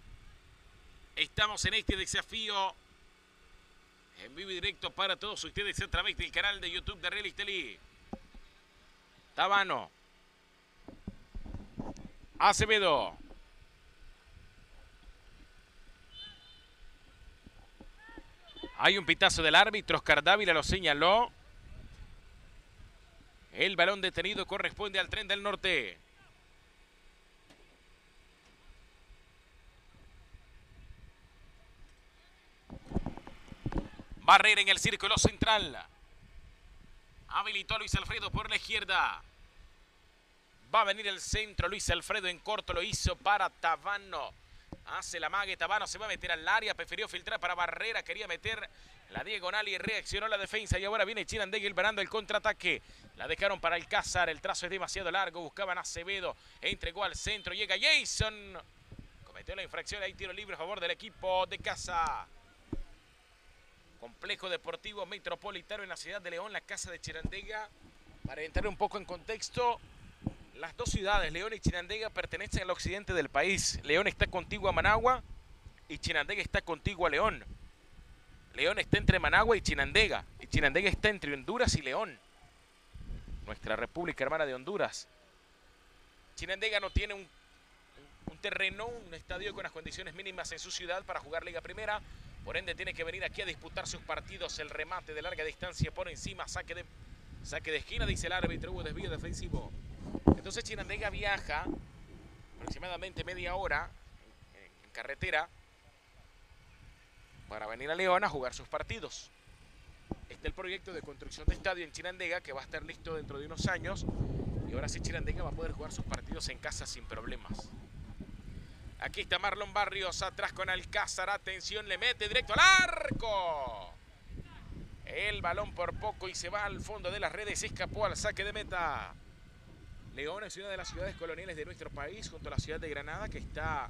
estamos en este desafío en vivo y directo para todos ustedes a través del canal de YouTube de Real Esteli. Tabano. Acevedo. Hay un pitazo del árbitro, Oscar Dávila lo señaló. El balón detenido corresponde al tren del norte. Barrera en el círculo central. Habilitó Luis Alfredo por la izquierda. Va a venir el centro. Luis Alfredo en corto lo hizo para Tabano. Hace la mague. Tabano se va a meter al área. Prefirió filtrar para Barrera. Quería meter la diagonal y reaccionó la defensa. Y ahora viene Chinandegui parando el contraataque. La dejaron para Alcázar. El trazo es demasiado largo. Buscaban a Acevedo. Entregó al centro. Llega Jason. Cometió la infracción. Hay tiro libre a favor del equipo de casa. Complejo Deportivo Metropolitano en la ciudad de León, la casa de Chirandega. Para entrar un poco en contexto, las dos ciudades, León y Chirandega, pertenecen al occidente del país. León está contigo a Managua y Chinandega está contigo a León. León está entre Managua y Chinandega. Y Chinandega está entre Honduras y León. Nuestra República Hermana de Honduras. Chinandega no tiene un, un terreno, un estadio con las condiciones mínimas en su ciudad para jugar Liga Primera. Por ende tiene que venir aquí a disputar sus partidos. El remate de larga distancia por encima. Saque de, saque de esquina, dice el árbitro. Hubo desvío defensivo. Entonces Chinandega viaja aproximadamente media hora en, carretera para venir a León a jugar sus partidos. Está el proyecto de construcción de estadio en Chinandega que va a estar listo dentro de unos años. Y ahora sí Chinandega va a poder jugar sus partidos en casa sin problemas. Aquí está Marlon Barrios atrás con Alcázar. Atención, le mete directo al arco. El balón por poco y se va al fondo de las redes. Escapó al saque de meta. León es una de las ciudades coloniales de nuestro país, junto a la ciudad de Granada, que está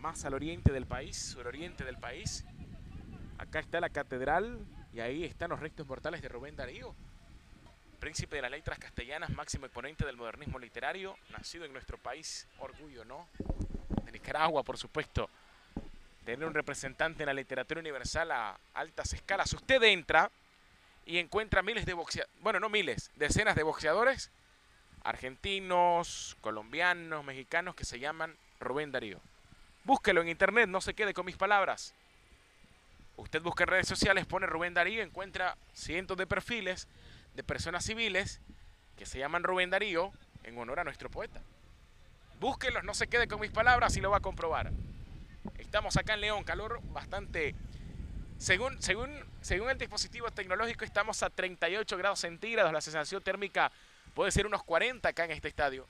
más al oriente del país, suroriente del país. Acá está la catedral y ahí están los restos mortales de Rubén Darío, príncipe de las letras castellanas, máximo exponente del modernismo literario, nacido en nuestro país. Orgullo, ¿no? Nicaragua, por supuesto, tener un representante en la literatura universal a altas escalas. Usted entra y encuentra miles de boxeadores, bueno, no miles, decenas de boxeadores argentinos, colombianos, mexicanos que se llaman Rubén Darío. Búsquelo en internet, no se quede con mis palabras. Usted busca en redes sociales, pone Rubén Darío, encuentra cientos de perfiles de personas civiles que se llaman Rubén Darío en honor a nuestro poeta. Búsquenlos, no se quede con mis palabras y lo va a comprobar. Estamos acá en León, calor bastante... Según, según, según el dispositivo tecnológico estamos a 38 grados centígrados, la sensación térmica puede ser unos 40 acá en este estadio.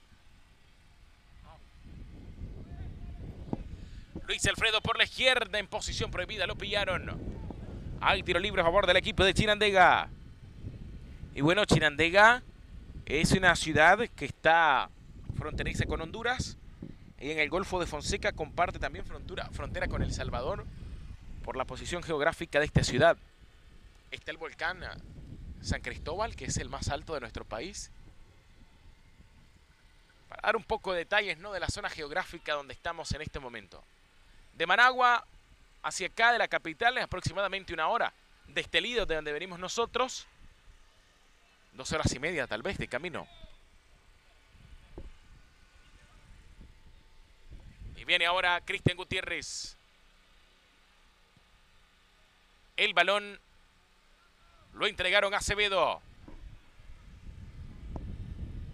Luis Alfredo por la izquierda en posición prohibida, lo pillaron. Hay tiro libre a favor del equipo de Chinandega. Y bueno, Chinandega es una ciudad que está fronteriza con Honduras y en el Golfo de Fonseca comparte también frontera, frontera con El Salvador por la posición geográfica de esta ciudad. Está el volcán San Cristóbal, que es el más alto de nuestro país. Para dar un poco de detalles ¿no? de la zona geográfica donde estamos en este momento. De Managua hacia acá de la capital es aproximadamente una hora. De Estelido, de donde venimos nosotros, dos horas y media tal vez de camino. Y viene ahora Cristian Gutiérrez. El balón lo entregaron a Acevedo.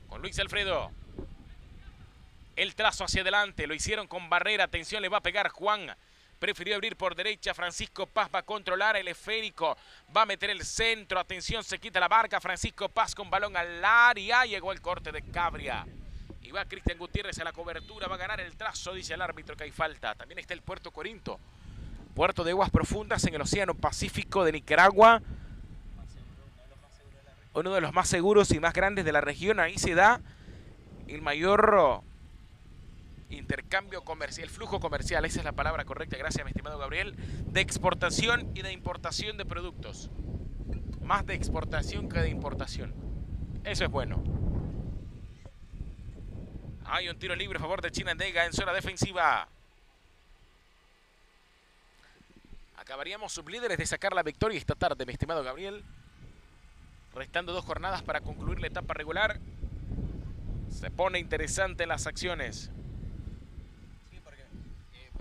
Con Luis Alfredo. El trazo hacia adelante, lo hicieron con barrera, atención, le va a pegar Juan. Prefirió abrir por derecha, Francisco Paz va a controlar el esférico, va a meter el centro, atención, se quita la barca, Francisco Paz con balón al área, llegó el corte de Cabria. Y va Cristian Gutiérrez a la cobertura, va a ganar el trazo, dice el árbitro que hay falta. También está el Puerto Corinto, puerto de aguas profundas en el Océano Pacífico de Nicaragua. Uno de los más seguros y más grandes de la región, ahí se da el mayor intercambio comercial, flujo comercial, esa es la palabra correcta, gracias mi estimado Gabriel, de exportación y de importación de productos. Más de exportación que de importación. Eso es bueno. Hay un tiro libre a favor de Chinandega en zona defensiva. Acabaríamos sublíderes de sacar la victoria esta tarde, mi estimado Gabriel. Restando dos jornadas para concluir la etapa regular. Se pone interesante las acciones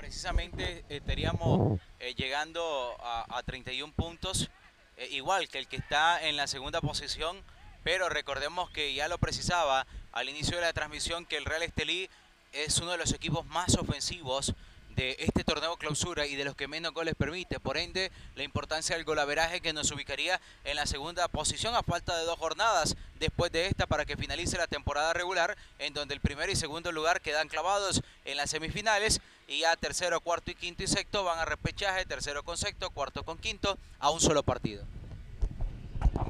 precisamente estaríamos eh, llegando a, 31 puntos, eh, igual que el que está en la segunda posición, pero recordemos que ya lo precisaba al inicio de la transmisión que el Real Estelí es uno de los equipos más ofensivos de este torneo clausura y de los que menos goles permite. Por ende, la importancia del golaveraje que nos ubicaría en la segunda posición a falta de dos jornadas después de esta para que finalice la temporada regular, en donde el primer y segundo lugar quedan clavados en las semifinales y ya tercero, cuarto y quinto y sexto van a repechaje, tercero con sexto, cuarto con quinto, a un solo partido.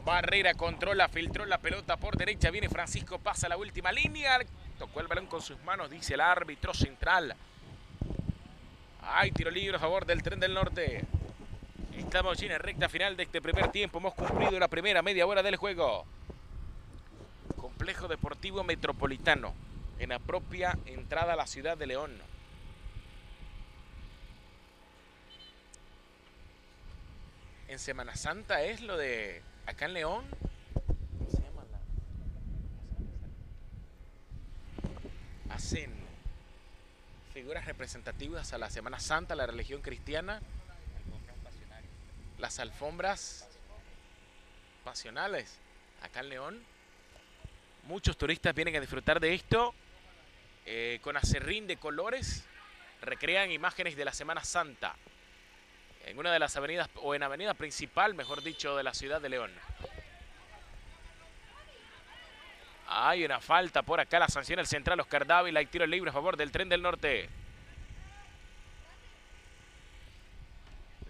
Barrera controla, filtró la pelota por derecha, viene Francisco, pasa la última línea, tocó el balón con sus manos, dice el árbitro central. Hay tiro libre a favor del tren del norte. Estamos en recta final de este primer tiempo. Hemos cumplido la primera media hora del juego. Complejo Deportivo Metropolitano. En la propia entrada a la ciudad de León. En Semana Santa es lo de acá en León. Hacen figuras representativas a la Semana Santa, la religión cristiana. Las alfombras pasionales acá en León. Muchos turistas vienen a disfrutar de esto eh, con acerrín de colores. Recrean imágenes de la Semana Santa en una de las avenidas, o en avenida principal, mejor dicho, de la ciudad de León. Hay una falta por acá, la sanción el central Oscar Dávila y tiro libre a favor del tren del norte.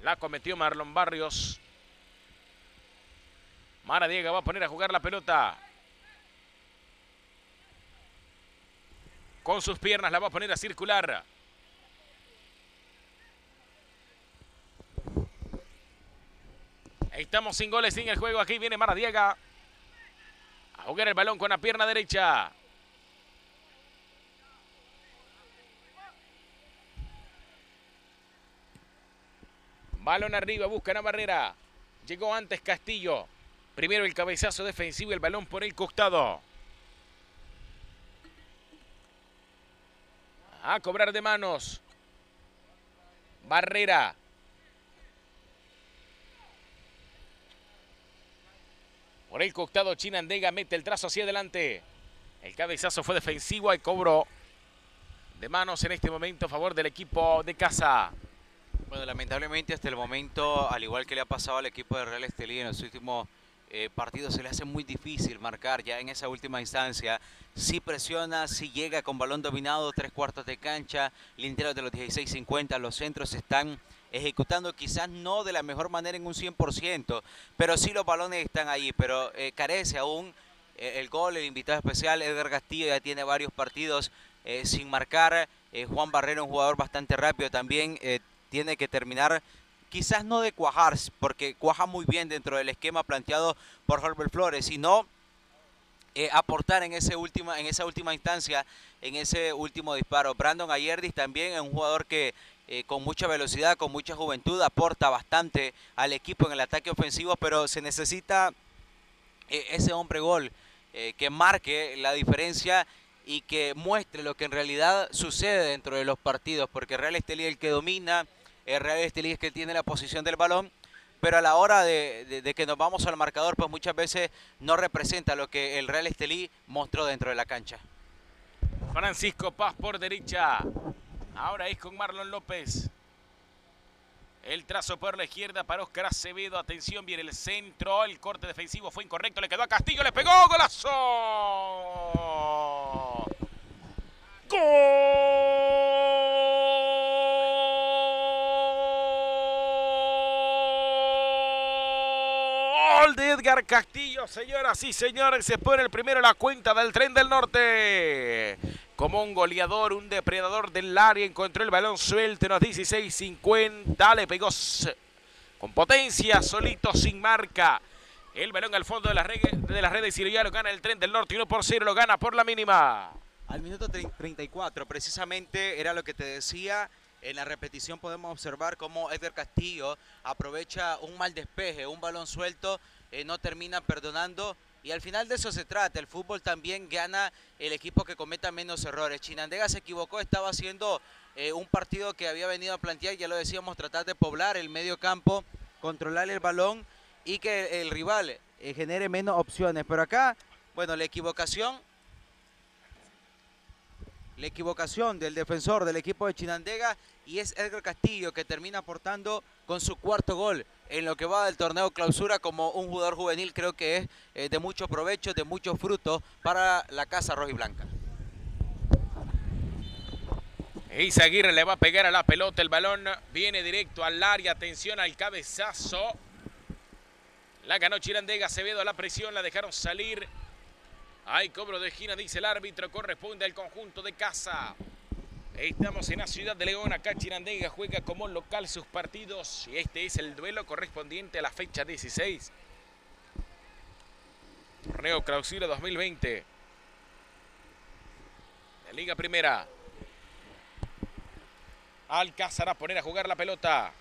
La cometió Marlon Barrios. Mara Diego va a poner a jugar la pelota. Con sus piernas la va a poner a circular. Estamos sin goles, sin el juego. Aquí viene Maradiega. A jugar el balón con la pierna derecha. Balón arriba, busca la barrera. Llegó antes Castillo. Primero el cabezazo defensivo, el balón por el costado. A cobrar de manos. Barrera. Por el costado, Chinandega mete el trazo hacia adelante. El cabezazo fue defensivo y cobró de manos en este momento a favor del equipo de casa. Bueno, lamentablemente hasta el momento, al igual que le ha pasado al equipo de Real Estelí en los últimos eh, partidos, se le hace muy difícil marcar ya en esa última instancia. Si presiona, si llega con balón dominado, tres cuartos de cancha, linderos de los 16-50, los centros están ejecutando quizás no de la mejor manera en un 100%, pero sí los balones están ahí, pero eh, carece aún eh, el gol, el invitado especial, Edgar Castillo ya tiene varios partidos sin marcar, Juan Barrero un jugador bastante rápido también, tiene que terminar quizás no de cuajar, porque cuaja muy bien dentro del esquema planteado por Herbert Flores, sino eh, aportar en, ese última, en esa última instancia, en ese último disparo. Brandon Ayerdis también es un jugador que eh, con mucha velocidad, con mucha juventud, aporta bastante al equipo en el ataque ofensivo, pero se necesita eh, ese hombre gol que marque la diferencia y que muestre lo que en realidad sucede dentro de los partidos, porque Real Estelí el que domina, el Real Estelí es que tiene la posición del balón, pero a la hora de, que nos vamos al marcador, pues muchas veces no representa lo que el Real Estelí mostró dentro de la cancha. Francisco Paz por derecha. Ahora es con Marlon López. El trazo por la izquierda para Oscar Acevedo. Atención, viene el centro. El corte defensivo fue incorrecto. Le quedó a Castillo. Le pegó. ¡Golazo! ¡Gol! de Edgar Castillo, señoras y señores. Se pone el primero la cuenta del tren del norte. Como un goleador, un depredador del área, encontró el balón suelto en los 16.50. Le pegó con potencia, solito, sin marca. El balón al fondo de las redes, de las y lo gana el tren del norte. 1 por 0 lo gana por la mínima. Al minuto 34, precisamente era lo que te decía. En la repetición podemos observar cómo Edgar Castillo aprovecha un mal despeje, un balón suelto eh, no termina perdonando. Y al final de eso se trata. El fútbol también gana el equipo que cometa menos errores. Chinandega se equivocó, estaba haciendo eh, un partido que había venido a plantear, ya lo decíamos, tratar de poblar el medio campo, controlar el balón y que el rival eh, genere menos opciones. Pero acá, bueno, la equivocación la equivocación del defensor del equipo de Chinandega y es Edgar Castillo que termina aportando con su cuarto gol en lo que va del torneo clausura como un jugador juvenil creo que es eh, de mucho provecho, de mucho fruto para la casa roja y blanca. Aguirre le va a pegar a la pelota, el balón viene directo al área, atención al cabezazo. La ganó Chirandega, Acevedo a la presión, la dejaron salir. Hay cobro de esquina, dice el árbitro, corresponde al conjunto de casa. Estamos en la ciudad de León, acá Chirandega juega como local sus partidos y este es el duelo correspondiente a la fecha 16. Torneo Clausura 2020. La Liga Primera. Alcázar a poner a jugar la pelota.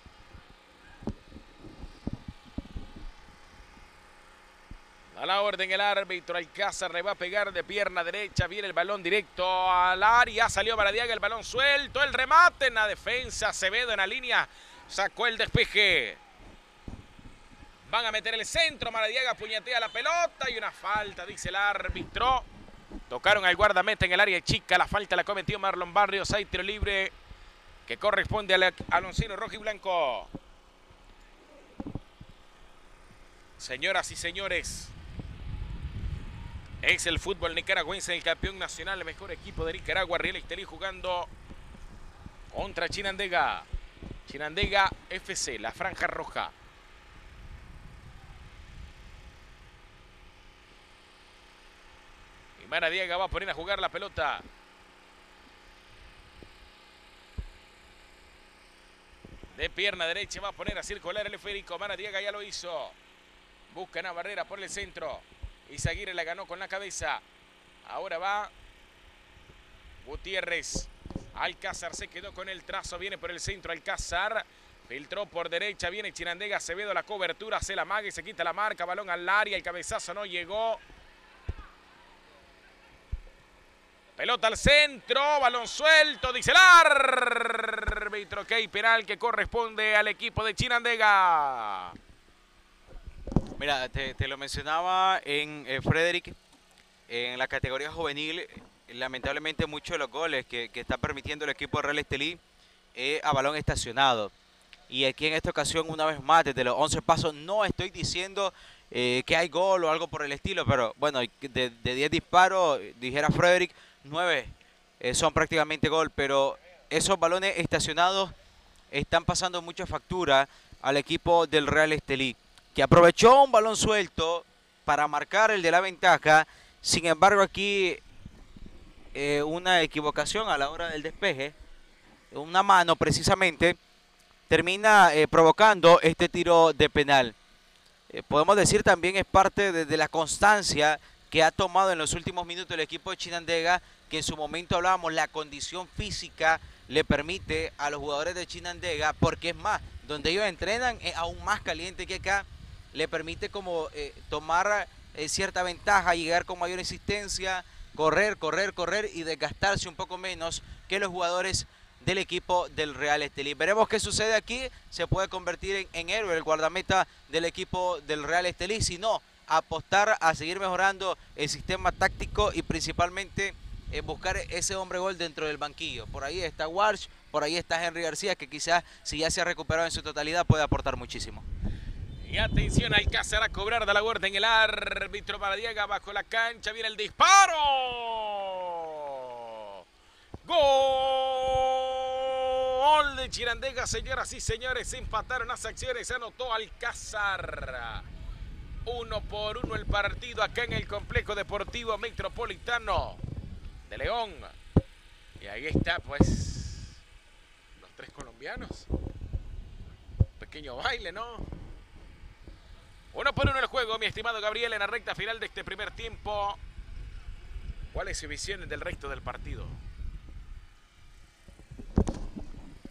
A la orden el árbitro, Alcázar le va a pegar de pierna derecha, viene el balón directo al área, salió Maradiaga, el balón suelto, el remate en la defensa, Acevedo en la línea, sacó el despeje. Van a meter el centro, Maradiaga puñetea la pelota y una falta, dice el árbitro. Tocaron al guardameta en el área chica, la falta la cometió Marlon Barrios, hay tiro libre que corresponde al Aloncino rojo y blanco. Señoras y señores, es el fútbol nicaragüense, el campeón nacional, el mejor equipo de Nicaragua. Riel Estelí jugando contra Chinandega. Chinandega FC, la franja roja. Y Maradiaga va a poner a jugar la pelota. De pierna derecha va a poner a circular el esférico. Maradiaga ya lo hizo. Busca una barrera por el centro. Izaguirre la ganó con la cabeza. Ahora va Gutiérrez. Alcázar se quedó con el trazo. Viene por el centro Alcázar. Filtró por derecha, viene Chinandega, Acevedo la cobertura, se la maga y se quita la marca, balón al área, el cabezazo no llegó. Pelota al centro, balón suelto, dice el árbitro que penal que corresponde al equipo de Chinandega. Mira, te, lo mencionaba en eh, Frederick, en la categoría juvenil, lamentablemente muchos de los goles que, está permitiendo el equipo de Real Estelí es a balón estacionado. Y aquí en esta ocasión, una vez más, desde los 11 pasos, no estoy diciendo eh, que hay gol o algo por el estilo, pero bueno, de, 10 disparos, dijera Frederick, 9 eh, son prácticamente gol, pero esos balones estacionados están pasando mucha factura al equipo del Real Estelí, que aprovechó un balón suelto para marcar el de la ventaja, sin embargo aquí eh, una equivocación a la hora del despeje, una mano precisamente, termina eh, provocando este tiro de penal. podemos decir también es parte de la constancia que ha tomado en los últimos minutos el equipo de Chinandega, que en su momento hablábamos, la condición física le permite a los jugadores de Chinandega, porque es más, donde ellos entrenan es aún más caliente que acá, le permite como eh, tomar eh, cierta ventaja, llegar con mayor insistencia, correr, correr, correr y desgastarse un poco menos que los jugadores del equipo del Real Estelí. Veremos qué sucede aquí, se puede convertir en, héroe el guardameta del equipo del Real Estelí, si no, apostar a seguir mejorando el sistema táctico y principalmente eh, buscar ese hombre gol dentro del banquillo. Por ahí está Walsh, por ahí está Henry García, que quizás si ya se ha recuperado en su totalidad puede aportar muchísimo. Y atención, Alcázar a cobrar de la huerta en el árbitro Diego bajo la cancha. Viene el disparo. Gol de Chirandega, señoras y señores. Se empataron las acciones. Se anotó Alcázar. Uno por uno el partido acá en el complejo deportivo metropolitano de León. Y ahí está pues los tres colombianos. Pequeño baile, ¿no? Uno por uno el juego, mi estimado Gabriel, en la recta final de este primer tiempo. ¿Cuál es su visión del resto del partido?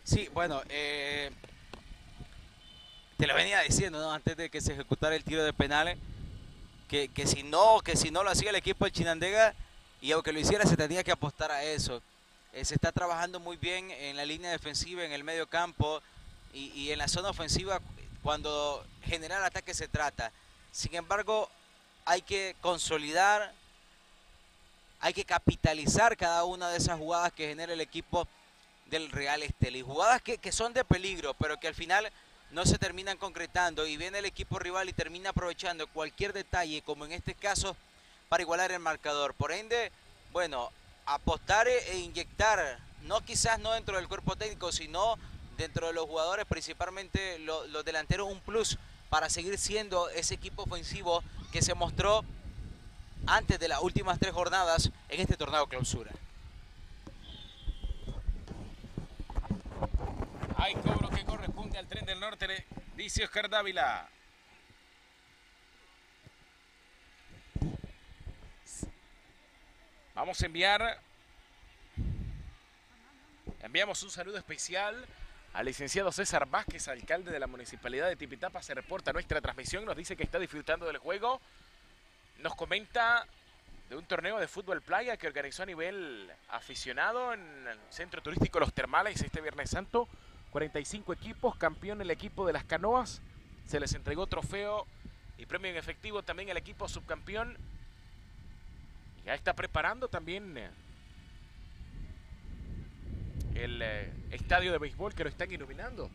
Sí, bueno, eh, te lo venía diciendo antes de que se ejecutara el tiro de penales, que, si no, que si no lo hacía el equipo de Chinandega y aunque lo hiciera se tenía que apostar a eso. Eh, se está trabajando muy bien en la línea defensiva, en el medio campo y, en la zona ofensiva cuando generar ataque se trata. Sin embargo, hay que consolidar, hay que capitalizar cada una de esas jugadas que genera el equipo del Real Estelí. Jugadas que, que son de peligro, pero que al final no se terminan concretando y viene el equipo rival y termina aprovechando cualquier detalle, como en este caso, para igualar el marcador. Por ende, bueno, apostar e inyectar, no quizás no dentro del cuerpo técnico, sino dentro de los jugadores, principalmente los, delanteros, un plus para seguir siendo ese equipo ofensivo que se mostró antes de las últimas tres jornadas en este torneo clausura. Hay cobro que corresponde al tren del norte, dice Oscar Dávila. Vamos a enviar, enviamos un saludo especial al licenciado César Vázquez, alcalde de la Municipalidad de Tipitapa. Se reporta nuestra transmisión, nos dice que está disfrutando del juego. Nos comenta de un torneo de fútbol playa que organizó a nivel aficionado en el Centro Turístico Los Termales este Viernes Santo. 45 equipos, campeón el equipo de las canoas, se les entregó trofeo y premio en efectivo también el equipo subcampeón. Ya está preparando también eh, el eh, estadio de béisbol que lo están iluminando.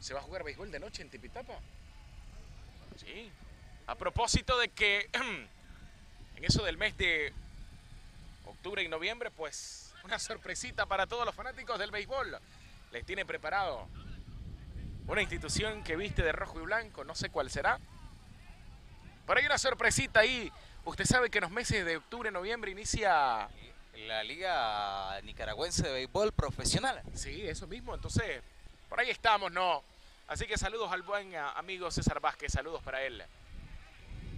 Se va a jugar béisbol de noche en Tipitapa. Sí. A propósito de que [CLEARS THROAT] en eso del mes de octubre y noviembre, pues una sorpresita para todos los fanáticos del béisbol les tiene preparado una institución que viste de rojo y blanco, no sé cuál será. Pero hay una sorpresita ahí. Usted sabe que en los meses de octubre, noviembre inicia... La Liga Nicaragüense de Béisbol Profesional. Sí, eso mismo. Entonces, por ahí estamos, ¿no? Así que saludos al buen amigo César Vázquez, saludos para él.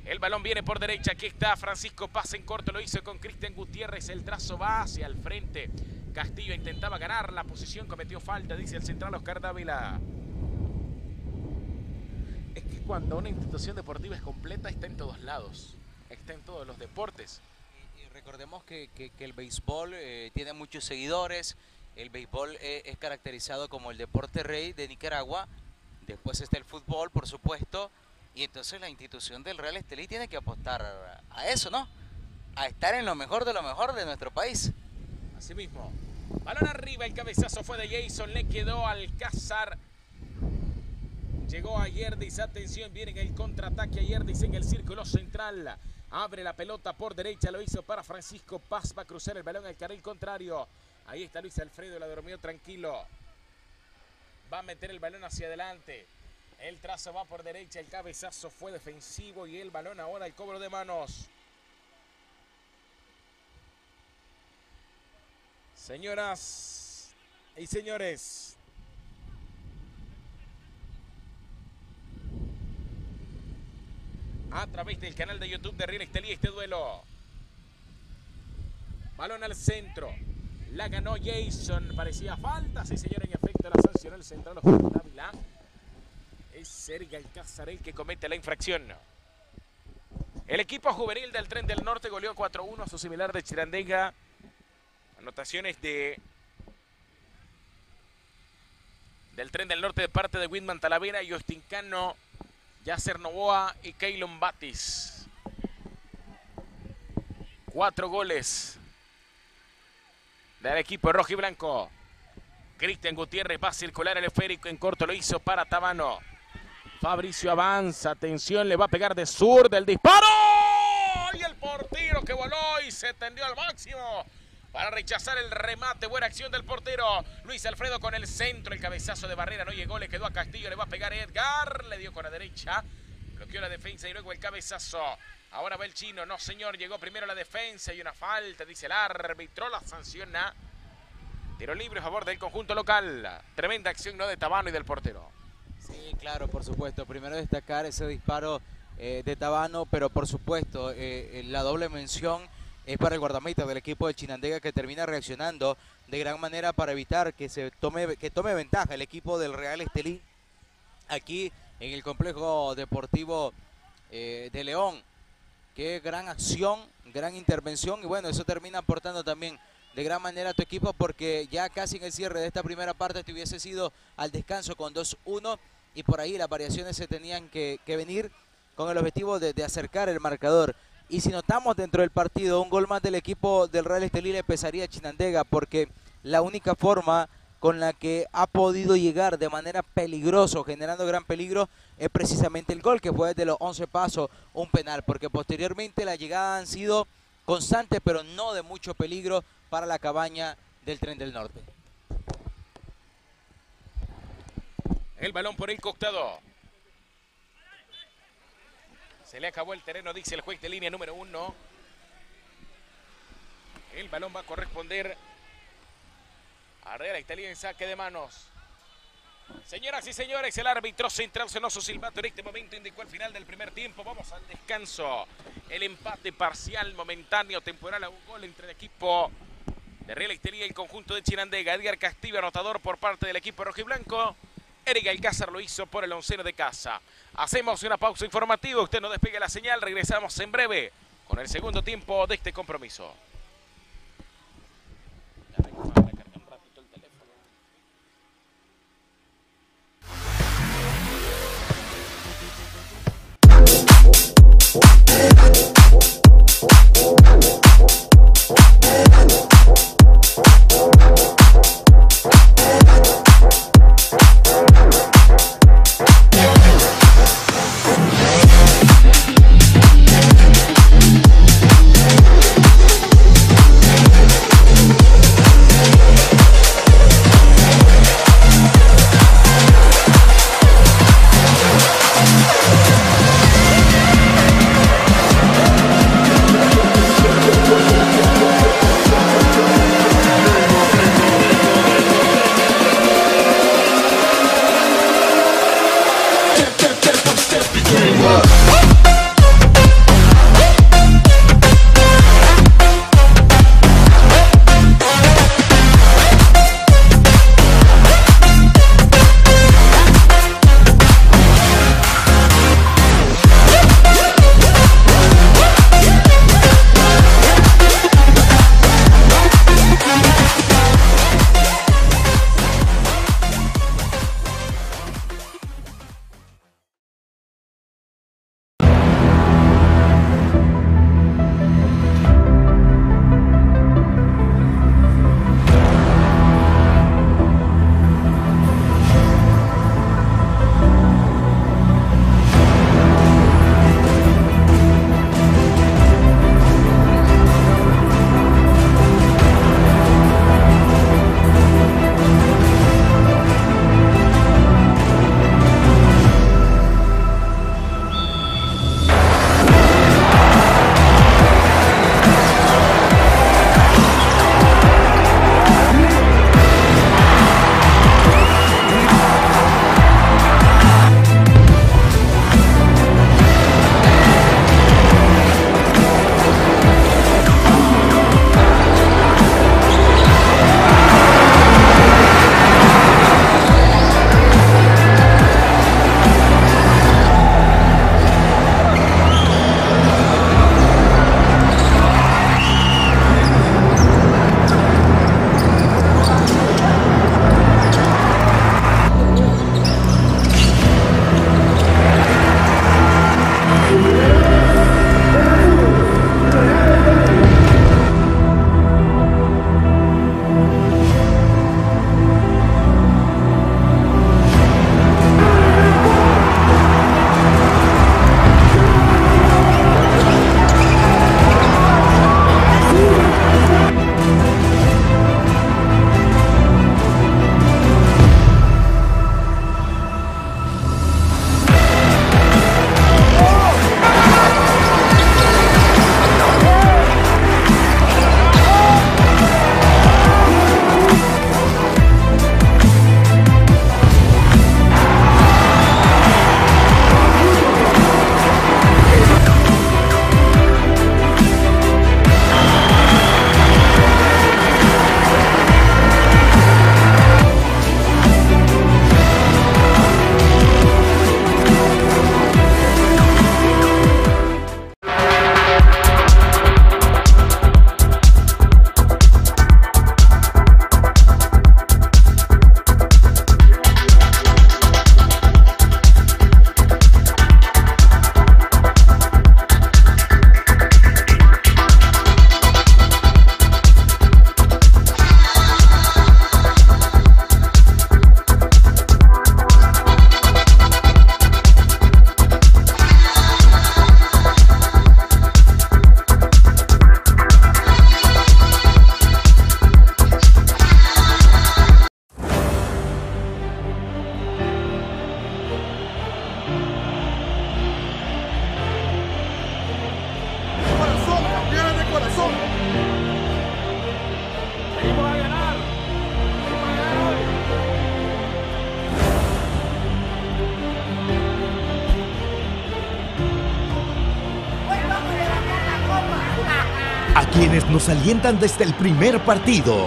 El balón viene por derecha, aquí está Francisco Paz en corto, lo hizo con Cristian Gutiérrez, el trazo va hacia el frente. Castillo intentaba ganar la posición, cometió falta, dice el central Oscar Dávila. Es que cuando una institución deportiva es completa está en todos lados, está en todos los deportes. Recordemos que, el béisbol eh, tiene muchos seguidores, el béisbol eh, es caracterizado como el deporte rey de Nicaragua, después está el fútbol, por supuesto, y entonces la institución del Real Estelí tiene que apostar a eso, ¿no? A estar en lo mejor de lo mejor de nuestro país. Así mismo. Balón arriba, el cabezazo fue de Jason, le quedó al cazar. Llegó a Yerdis, atención, viene en el contraataque a Yerdis en el círculo central. Abre la pelota por derecha, lo hizo para Francisco Paz, va a cruzar el balón al carril contrario. Ahí está Luis Alfredo, la durmió tranquilo. Va a meter el balón hacia adelante. El trazo va por derecha, el cabezazo fue defensivo y el balón ahora el cobro de manos. Señoras y señores, a través del canal de YouTube de Real Estelí este duelo. Balón al centro. La ganó Jason. Parecía falta. Sí, señor, en efecto la sancionó el central Ávila. Es Sergio Alcázar el que comete la infracción. El equipo juvenil del Tren del Norte goleó 4-1 a su similar de Chirandega. Anotaciones de del Tren del Norte de parte de Whitman Talavera y Ostincano, Yasser Novoa y Keylon Batis. Cuatro goles del equipo rojo y blanco. Cristian Gutiérrez va a circular el esférico en corto, lo hizo para Tabano. Fabricio avanza, atención, le va a pegar de sur del disparo. Y el portero que voló y se tendió al máximo para rechazar el remate. Buena acción del portero. Luis Alfredo con el centro. El cabezazo de barrera no llegó. Le quedó a Castillo. Le va a pegar Edgar. Le dio con la derecha. Bloqueó la defensa y luego el cabezazo. Ahora va el chino. No, señor. Llegó primero la defensa y una falta. Dice el árbitro. La sanciona. Tiro libre a favor del conjunto local. Tremenda acción ¿no? de Tabano y del portero. Sí, claro, por supuesto. Primero destacar ese disparo eh, de Tabano, pero por supuesto eh, la doble mención es para el guardameta del equipo de Chinandega que termina reaccionando de gran manera para evitar que se tome que tome ventaja el equipo del Real Estelí aquí en el complejo deportivo eh, de León. Qué gran acción, gran intervención y bueno, eso termina aportando también de gran manera a tu equipo porque ya casi en el cierre de esta primera parte te hubiese sido al descanso con 2-1 y por ahí las variaciones se tenían que, venir con el objetivo de, acercar el marcador. Y si notamos dentro del partido un gol más del equipo del Real Estelí le pesaría a Chinandega porque la única forma con la que ha podido llegar de manera peligrosa, generando gran peligro, es precisamente el gol, que fue desde los 11 pasos un penal, porque posteriormente las llegadas han sido constantes, pero no de mucho peligro para la cabaña del Tren del Norte. El balón por el costado. Se le acabó el terreno, dice el juez de línea número uno. El balón va a corresponder a Real Italia en saque de manos. Señoras y señores, el árbitro central su silbato en este momento indicó el final del primer tiempo. Vamos al descanso. El empate parcial, momentáneo, temporal a un gol entre el equipo de Real Italia y el conjunto de Chinandega. Edgar Castillo, anotador por parte del equipo rojiblanco. Erika Alcázar lo hizo por el onceno de casa. Hacemos una pausa informativa, usted no despegue la señal, regresamos en breve con el segundo tiempo de este compromiso. A quienes nos alientan desde el primer partido.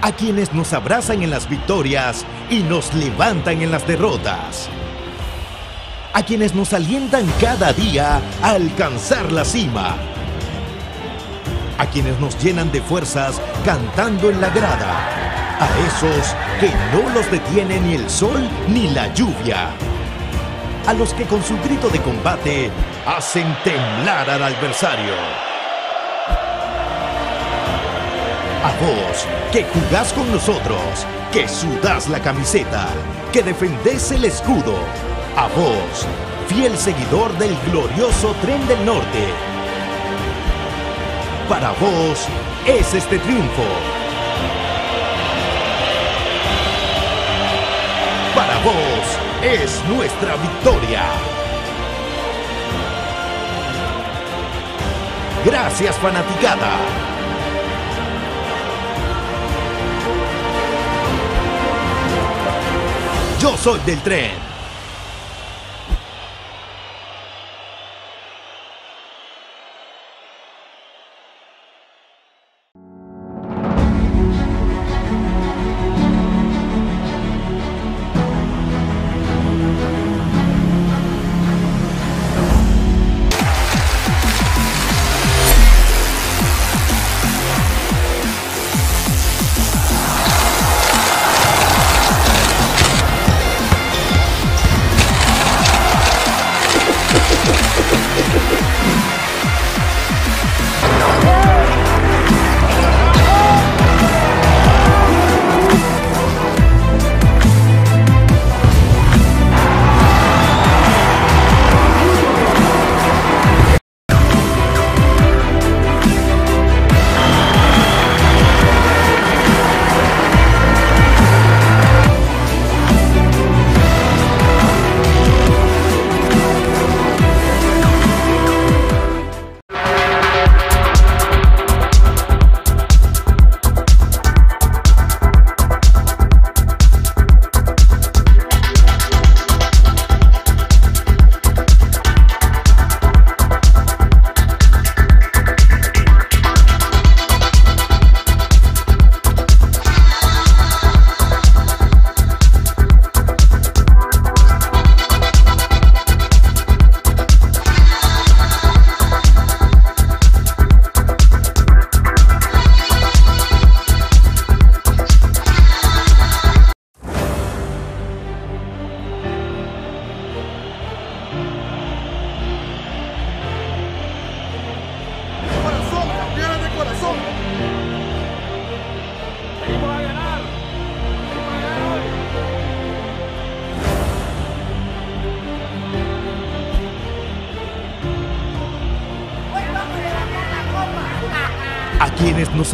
A quienes nos abrazan en las victorias y nos levantan en las derrotas. A quienes nos alientan cada día a alcanzar la cima. A quienes nos llenan de fuerzas cantando en la grada. A esos que no los detiene ni el sol ni la lluvia. A los que con su grito de combate hacen temblar al adversario. A vos, que jugás con nosotros, que sudás la camiseta, que defendés el escudo. A vos, fiel seguidor del glorioso Tren del Norte. Para vos es este triunfo. Para vos es nuestra victoria. Gracias, fanaticada. Yo soy del tren.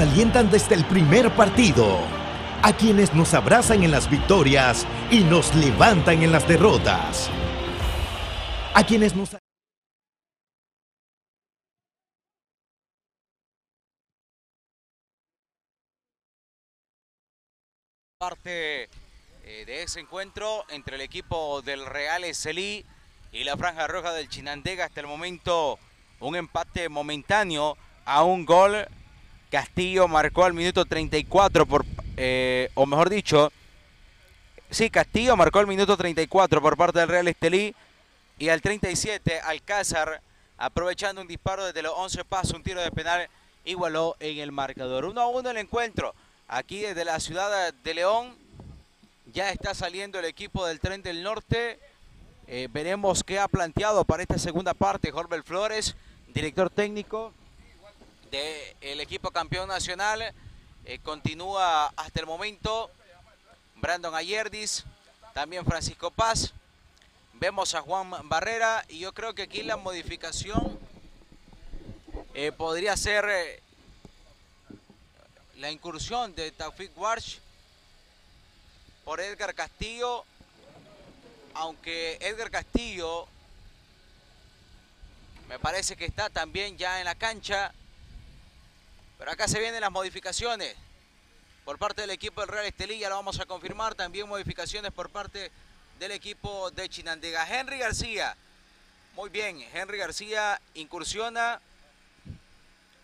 Alientan desde el primer partido. A quienes nos abrazan en las victorias y nos levantan en las derrotas. A quienes nos... parte eh, de ese encuentro entre el equipo del Real Estelí y la Franja Roja del Chinandega. Hasta el momento un empate momentáneo a un gol. Castillo marcó al minuto 34 por, eh, o mejor dicho, sí, Castillo marcó al minuto 34 por parte del Real Estelí y al 37 Alcázar aprovechando un disparo desde los 11 pasos, un tiro de penal igualó en el marcador. 1 a 1 el encuentro. Aquí desde la ciudad de León ya está saliendo el equipo del Tren del Norte. Eh, veremos qué ha planteado para esta segunda parte Jorbel Flores, director técnico del equipo campeón nacional. Eh, continúa hasta el momento Brandon Ayerdis, también Francisco Paz. Vemos a Juan Barrera y yo creo que aquí la modificación eh, podría ser eh, la incursión de Taufik Warsh por Edgar Castillo, aunque Edgar Castillo me parece que está también ya en la cancha, pero acá se vienen las modificaciones por parte del equipo del Real Estelí, ya lo vamos a confirmar, también modificaciones por parte del equipo de Chinandega. Henry García, muy bien, Henry García incursiona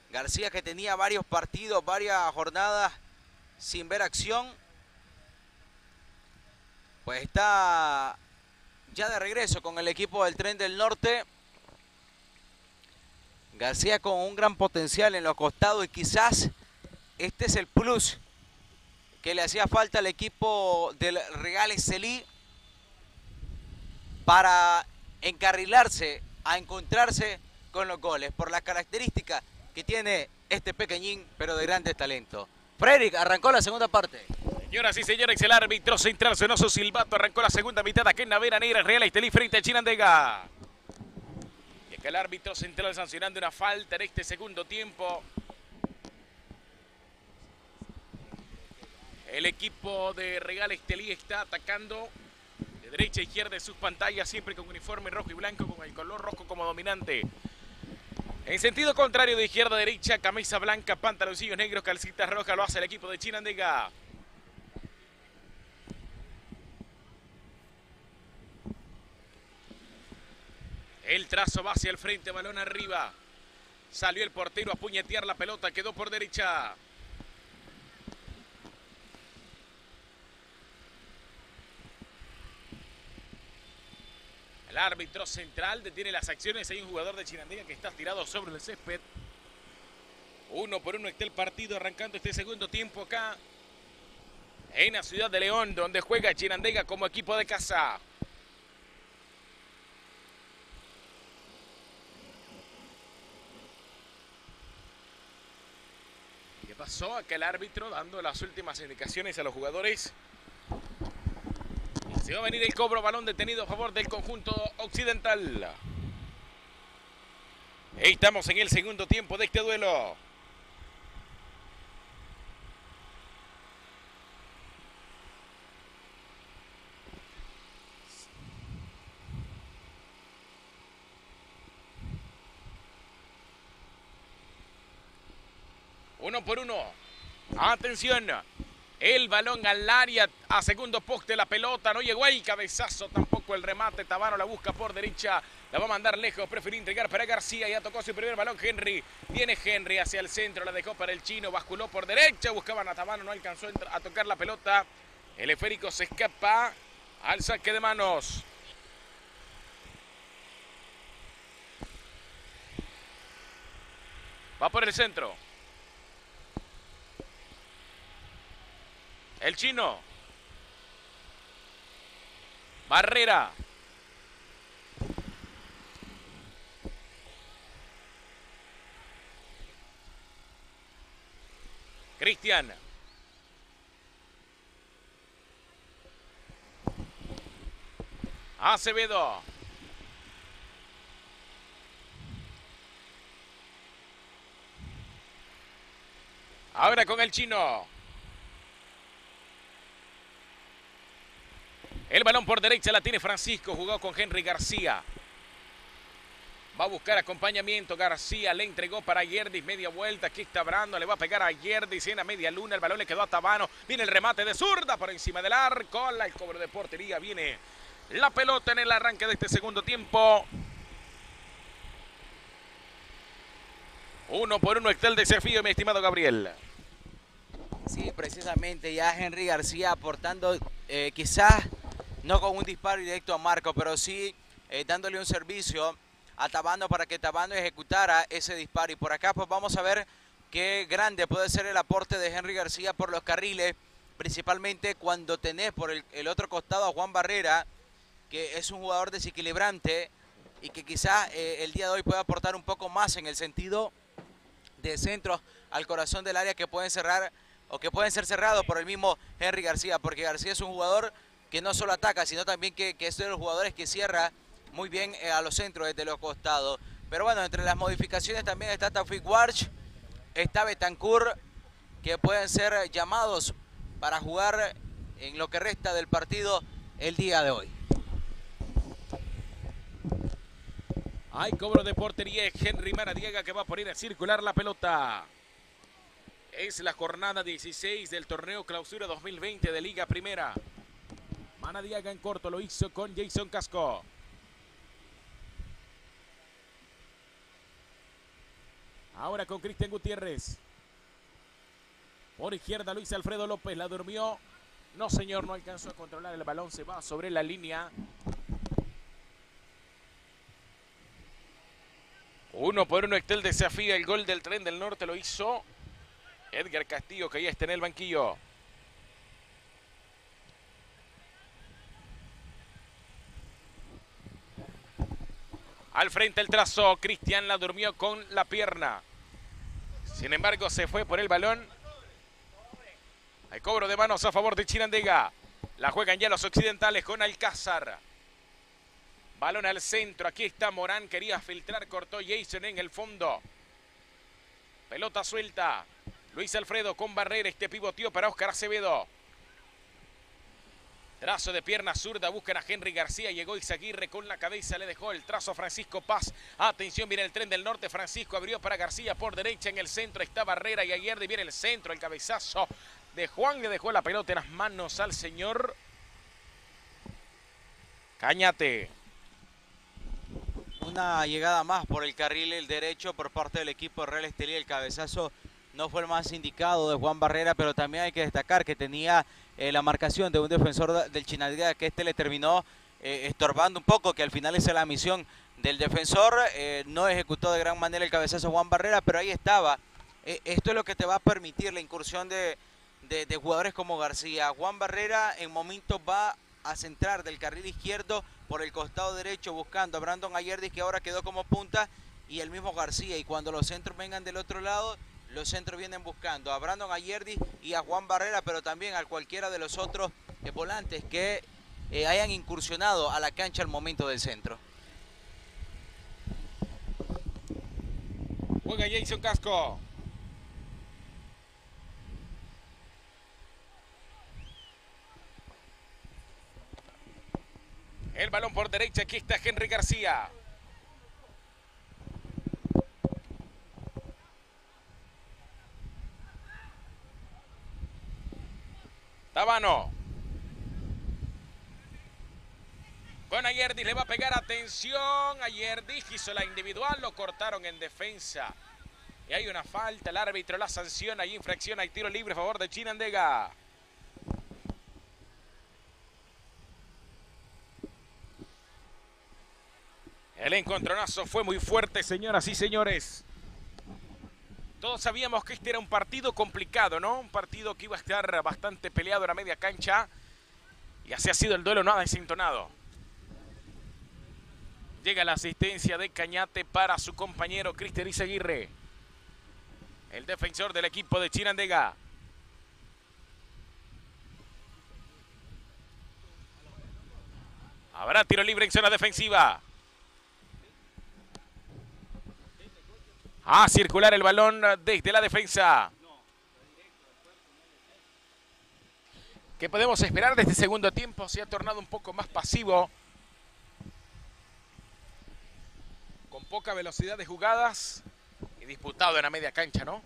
García que tenía varios partidos, varias jornadas sin ver acción. Pues está ya de regreso con el equipo del Tren del Norte. García con un gran potencial en los costados y quizás este es el plus que le hacía falta al equipo del Real Estelí para encarrilarse a encontrarse con los goles por las características que tiene este pequeñín pero de grande talento. Frederick arrancó la segunda parte. Señoras y señores, el árbitro central Sonoso Silvato arrancó la segunda mitad aquí en Navera Negra, Real Estelí frente a Chinandega. El árbitro central sancionando una falta en este segundo tiempo. El equipo de Real Estelí está atacando de derecha a izquierda de sus pantallas, siempre con uniforme rojo y blanco, con el color rojo como dominante. En sentido contrario, de izquierda a derecha, camisa blanca, pantaloncillos negros, calcitas rojas, lo hace el equipo de Chinandega. El trazo va hacia el frente, balón arriba. Salió el portero a puñetear la pelota, quedó por derecha. El árbitro central detiene las acciones. Hay un jugador de Chinandega que está tirado sobre el césped. Uno por uno está el partido arrancando este segundo tiempo acá en la ciudad de León, donde juega Chinandega como equipo de casa. Pasó? Aquel árbitro dando las últimas indicaciones a los jugadores. Se va a venir el cobro, balón detenido a favor del conjunto occidental. Estamos en el segundo tiempo de este duelo. Uno por uno. Atención. El balón al área, a segundo poste la pelota, no llegó el cabezazo, tampoco el remate, Tabano la busca por derecha, la va a mandar lejos, prefiere entregar para García, ya tocó su primer balón Henry, viene Henry hacia el centro, la dejó para el chino, basculó por derecha, buscaban a Tabano, no alcanzó a tocar la pelota, el esférico se escapa al saque de manos. Va por el centro. El chino. Barrera. Cristian. Acevedo. Ahora con el chino. El balón por derecha la tiene Francisco, jugó con Henry García. Va a buscar acompañamiento. García le entregó para Yerdis, media vuelta. Aquí está Brando, le va a pegar a Yerdis en la media luna. El balón le quedó a Tabano. Viene el remate de zurda por encima del arco. El cobro de portería. Viene la pelota en el arranque de este segundo tiempo. Uno por uno está el desafío, mi estimado Gabriel. Sí, precisamente ya Henry García aportando eh, quizás no con un disparo directo a Marco, pero sí eh, dándole un servicio a Tabando para que Tabando ejecutara ese disparo. Y por acá pues vamos a ver qué grande puede ser el aporte de Henry García por los carriles, principalmente cuando tenés por el, otro costado a Juan Barrera, que es un jugador desequilibrante y que quizás eh, el día de hoy pueda aportar un poco más en el sentido de centros al corazón del área que pueden cerrar o que pueden ser cerrados por el mismo Henry García, porque García es un jugador que no solo ataca, sino también que, que es de los jugadores que cierra muy bien eh, a los centros desde los costados. Pero bueno, entre las modificaciones también está Taufik Warch, está Betancourt, que pueden ser llamados para jugar en lo que resta del partido el día de hoy. Hay cobro de portería, Henry Maradiaga que va a poner a circular la pelota. Es la jornada 16 del torneo clausura 2020 de Liga Primera. Manadiaga en corto lo hizo con Jason Casco. Ahora con Cristian Gutiérrez. Por izquierda Luis Alfredo López la durmió. No señor, no alcanzó a controlar el balón. Se va sobre la línea. Uno por uno Estel desafía el gol del tren del norte. Lo hizo Edgar Castillo que ya está en el banquillo. Al frente el trazo. Cristian la durmió con la pierna. Sin embargo, se fue por el balón. Hay cobro de manos a favor de Chinandega. La juegan ya los occidentales con Alcázar. Balón al centro. Aquí está Morán. Quería filtrar. Cortó Jason en el fondo. Pelota suelta. Luis Alfredo con barrera. Este pivoteó para Oscar Acevedo. Trazo de pierna zurda, buscan a Henry García, llegó Izaguirre con la cabeza, le dejó el trazo Francisco Paz. Atención, viene el tren del norte, Francisco abrió para García por derecha, en el centro está Barrera y ayer viene el centro, el cabezazo de Juan, le dejó la pelota en las manos al señor Cañate. Una llegada más por el carril el derecho por parte del equipo Real Estelí, el cabezazo no fue el más indicado de Juan Barrera, pero también hay que destacar que tenía eh, la marcación de un defensor del Chinandega que este le terminó eh, estorbando un poco, que al final esa es la misión del defensor. Eh, no ejecutó de gran manera el cabezazo Juan Barrera, pero ahí estaba. esto es lo que te va a permitir la incursión de, de, jugadores como García. Juan Barrera en momentos va a centrar del carril izquierdo por el costado derecho buscando a Brandon Ayerdis que ahora quedó como punta y el mismo García y cuando los centros vengan del otro lado los centros vienen buscando a Brandon Ayerdi y a Juan Barrera, pero también a cualquiera de los otros eh, volantes que eh, hayan incursionado a la cancha al momento del centro. Juega Jason Casco. El balón por derecha, aquí está Henry García. Tabano. Con Ayerdi le va a pegar atención. Ayerdi hizo la individual, lo cortaron en defensa. Y hay una falta, el árbitro la sanciona, hay infracción, hay tiro libre a favor de Chinandega. El encontronazo fue muy fuerte, señoras y señores. Todos sabíamos que este era un partido complicado, ¿no? Un partido que iba a estar bastante peleado en la media cancha. Y así ha sido el duelo, nada desentonado. Llega la asistencia de Cañate para su compañero Cristian Izaguirre. El defensor del equipo de Chinandega. Habrá tiro libre en zona defensiva. A circular el balón desde la defensa. ¿Qué podemos esperar de este segundo tiempo? Se ha tornado un poco más pasivo. Con poca velocidad de jugadas y disputado en la media cancha, ¿no?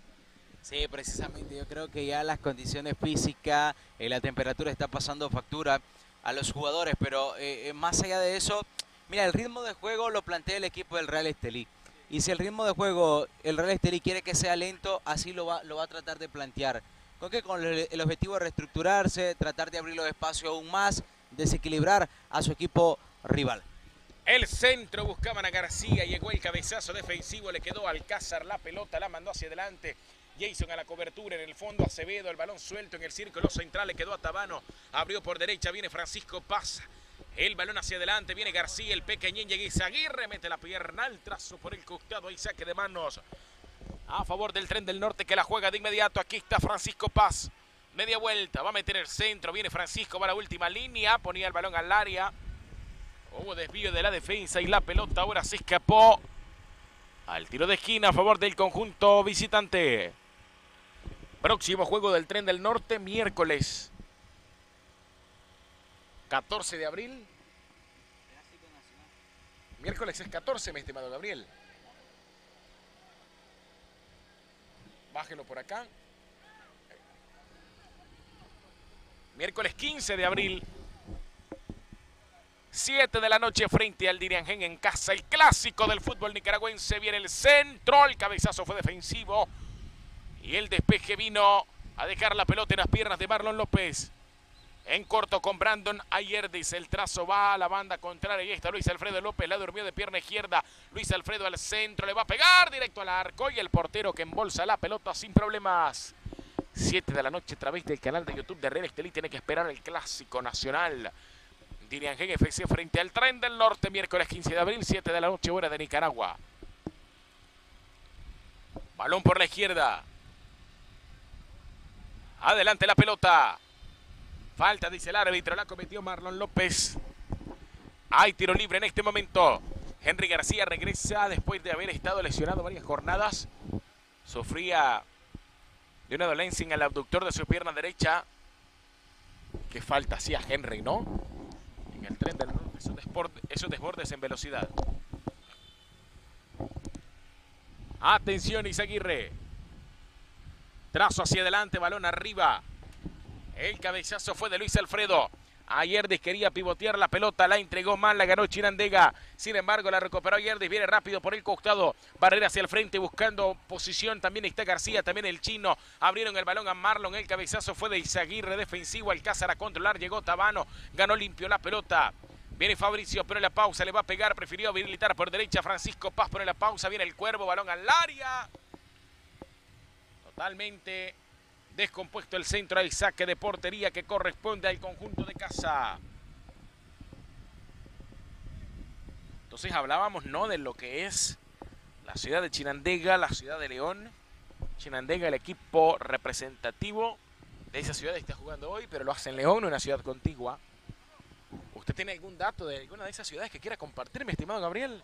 Sí, precisamente. Yo creo que ya las condiciones físicas, y la temperatura está pasando factura a los jugadores. Pero eh, eh, más allá de eso, mira, el ritmo de juego lo plantea el equipo del Real Estelí. Y si el ritmo de juego el Real Estelí quiere que sea lento, así lo va, lo va a tratar de plantear. Con que con el, objetivo de reestructurarse, tratar de abrir los espacios aún más, desequilibrar a su equipo rival. El centro buscaban a García, llegó el cabezazo defensivo, le quedó Alcázar la pelota, la mandó hacia adelante. Jason a la cobertura en el fondo, Acevedo, el balón suelto en el círculo central, le quedó a Tabano, abrió por derecha, viene Francisco Paz, el balón hacia adelante, viene García, el pequeñín llega Izaguirre, mete la pierna al trazo por el costado, ahí saque de manos a favor del tren del norte que la juega de inmediato. Aquí está Francisco Paz, media vuelta, va a meter el centro, viene Francisco, va a la última línea, ponía el balón al área. Hubo desvío de la defensa y la pelota ahora se escapó al tiro de esquina a favor del conjunto visitante. Próximo juego del tren del norte, miércoles 14 de abril. Miércoles es 14, mi estimado Gabriel. Bájelo por acá. Miércoles 15 de abril. 7 de la noche frente al Diriangén en casa. El clásico del fútbol nicaragüense viene el centro. El cabezazo fue defensivo. Y el despeje vino a dejar la pelota en las piernas de Marlon López. En corto con Brandon Ayerdis. El trazo va a la banda contraria. Ahí está Luis Alfredo López. La durmió de pierna izquierda. Luis Alfredo al centro. Le va a pegar directo al arco. Y el portero que embolsa la pelota sin problemas. 7 de la noche a través del canal de YouTube de Red Estelí. Tiene que esperar el clásico nacional. Diriangén FC frente al Tren del Norte. Miércoles 15 de abril. 7 de la noche hora de Nicaragua. Balón por la izquierda. Adelante la pelota. Falta, dice el árbitro. La cometió Marlon López. Hay tiro libre en este momento. Henry García regresa después de haber estado lesionado varias jornadas. Sufría de una dolencia en el abductor de su pierna derecha. Qué falta hacía Henry, ¿no? En el tren del norte, esos, desbordes, en velocidad. Atención, Isaguirre. Trazo hacia adelante, balón arriba. El cabezazo fue de Luis Alfredo. Ayerdis quería pivotear la pelota, la entregó mal, la ganó Chinandega. Sin embargo, la recuperó Ayerdis, viene rápido por el costado. Barrera hacia el frente buscando posición. También está García, también el chino. Abrieron el balón a Marlon. El cabezazo fue de Izaguirre, defensivo. Alcázar a controlar, llegó Tabano. Ganó limpio la pelota. Viene Fabricio, pone la pausa, le va a pegar. Prefirió habilitar por derecha. Francisco Paz pone la pausa. Viene el cuervo, balón al área. Totalmente descompuesto el centro al saque de portería que corresponde al conjunto de casa. Entonces hablábamos no de lo que es la ciudad de Chinandega, la ciudad de León. Chinandega, el equipo representativo de esa ciudad está jugando hoy, pero lo hace en León, una ciudad contigua. ¿Usted tiene algún dato de alguna de esas ciudades que quiera compartir, mi estimado Gabriel?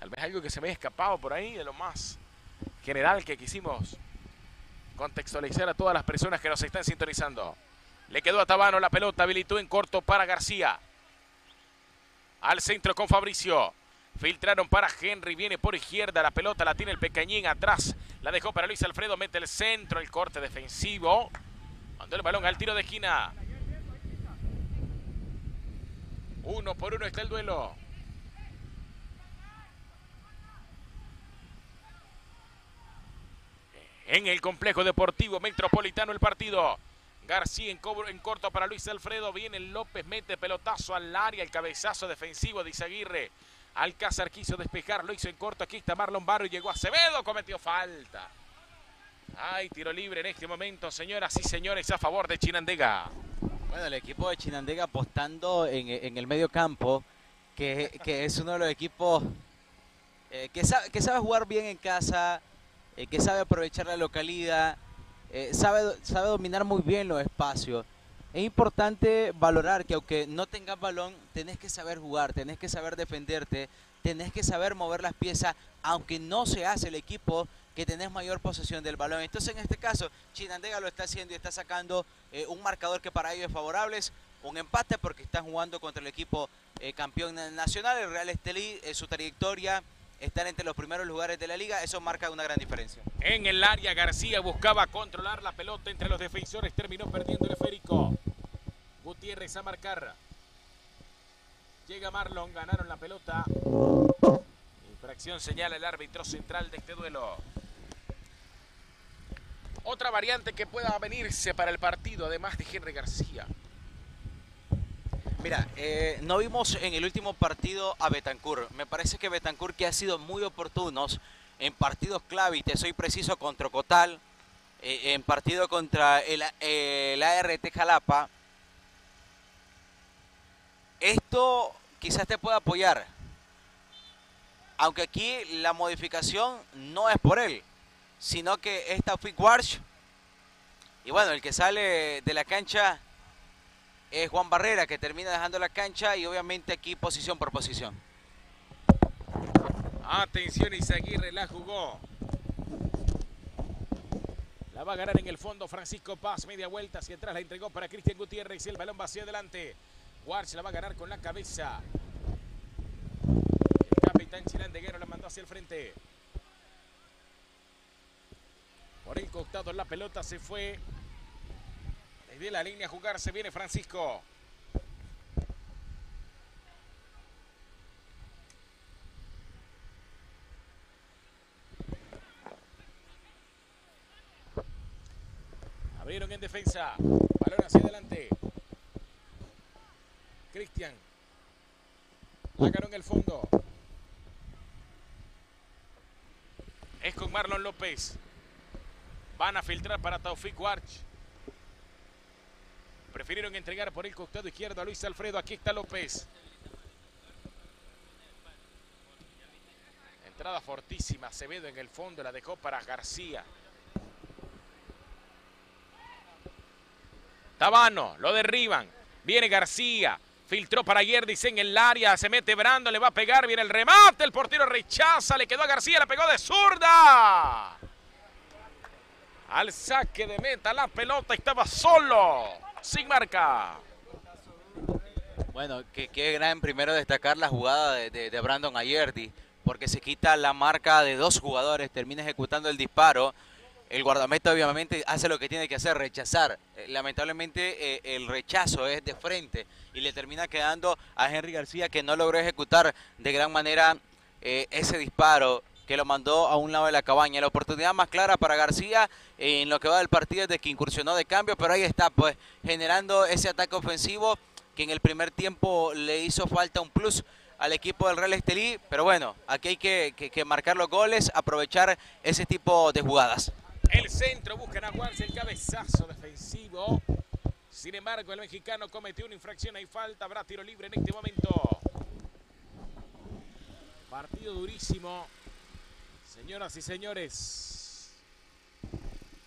Tal vez algo que se me haya escapado por ahí de lo más general que quisimos contextualizar a todas las personas que nos están sintonizando. Le quedó a Tabano la pelota, habilitó en corto para García. Al centro con Fabricio. Filtraron para Henry, viene por izquierda, la pelota la tiene el pequeñín atrás. La dejó para Luis Alfredo, mete el centro, el corte defensivo. Mandó el balón al tiro de esquina. Uno por uno está el duelo. En el complejo deportivo metropolitano el partido. García en, cobro, en corto para Luis Alfredo. Viene López, mete pelotazo al área. El cabezazo defensivo de Izaguirre. Alcázar quiso despejar, lo hizo en corto. Aquí está Marlon Barro y llegó Acevedo. Cometió falta. Hay tiro libre en este momento, señoras y señores, a favor de Chinandega. Bueno, el equipo de Chinandega apostando en, el medio campo, que, que, es uno de los equipos eh, que, sabe, que sabe jugar bien en casa, eh, que sabe aprovechar la localidad, eh, sabe, sabe dominar muy bien los espacios. Es importante valorar que aunque no tengas balón, tenés que saber jugar, tenés que saber defenderte, tenés que saber mover las piezas, aunque no se hace el equipo que tenés mayor posesión del balón. Entonces en este caso, Chinandega lo está haciendo y está sacando eh, un marcador que para ellos es favorable, un empate porque están jugando contra el equipo campeón nacional, el Real Estelí, su trayectoria están entre los primeros lugares de la liga, eso marca una gran diferencia. En el área García buscaba controlar la pelota entre los defensores, terminó perdiendo el esférico. Gutiérrez a marcar. Llega Marlon, ganaron la pelota. Infracción señala el árbitro central de este duelo. Otra variante que pueda venirse para el partido, además de Henry García. Mira, eh, no vimos en el último partido a Betancourt. Me parece que Betancourt que ha sido muy oportunos en partidos clave, y te soy preciso, contra Cotal, eh, en partido contra el, el ART Jalapa. Esto quizás te pueda apoyar. Aunque aquí la modificación no es por él, sino que es Taufik Warsh. Y bueno, el que sale de la cancha es Juan Barrera que termina dejando la cancha y obviamente aquí posición por posición. Atención, Isaguirre la jugó. La va a ganar en el fondo Francisco Paz, media vuelta hacia atrás, la entregó para Cristian Gutiérrez y el balón va hacia adelante. Warch la va a ganar con la cabeza. El capitán chilandeguero la mandó hacia el frente. Por el costado la pelota se fue desde la línea a jugar se viene Francisco. Abrieron en defensa. Balón hacia adelante. Cristian. Sacaron el fondo. Es con Marlon López. Van a filtrar para Taufik Warch. Prefirieron entregar por el costado izquierdo a Luis Alfredo. Aquí está López. Entrada fortísima. Acevedo en el fondo. La dejó para García. Tabano. Lo derriban. Viene García. Filtró para Yerdis en el área. Se mete Brando. Le va a pegar. Viene el remate. El portero rechaza. Le quedó a García. La pegó de zurda. Al saque de meta. La pelota estaba solo. Sin marca. Bueno, que qué gran primero destacar la jugada de, de- de Brandon Ayerdi, porque se quita la marca de dos jugadores, termina ejecutando el disparo. El guardameta obviamente hace lo que tiene que hacer, rechazar. Eh, Lamentablemente eh, el rechazo es de frente y le termina quedando a Henry García que no logró ejecutar de gran manera eh, ese disparo que lo mandó a un lado de la cabaña. La oportunidad más clara para García en lo que va del partido es de que incursionó de cambio, pero ahí está, pues generando ese ataque ofensivo que en el primer tiempo le hizo falta un plus al equipo del Real Estelí, pero bueno, aquí hay que, marcar los goles, aprovechar ese tipo de jugadas. El centro busca aguarse el cabezazo defensivo. Sin embargo, el mexicano cometió una infracción. Hay falta. Habrá tiro libre en este momento. Partido durísimo. Señoras y señores.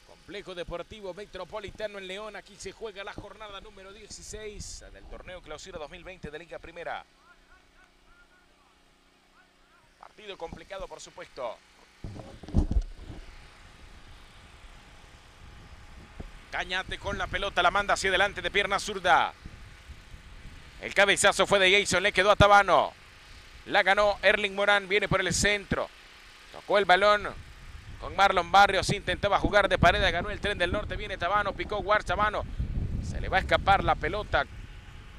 Complejo Deportivo Metropolitano en León. Aquí se juega la jornada número 16 del torneo Clausura 2020 de Liga Primera. Partido complicado, por supuesto. Cañate con la pelota, la manda hacia adelante de pierna zurda. El cabezazo fue de Jason, le quedó a Tabano. La ganó Erling Morán, viene por el centro. Tocó el balón con Marlon Barrios, intentaba jugar de pared, ganó el tren del norte, viene Tabano, picó Guar Tabano. Se le va a escapar la pelota.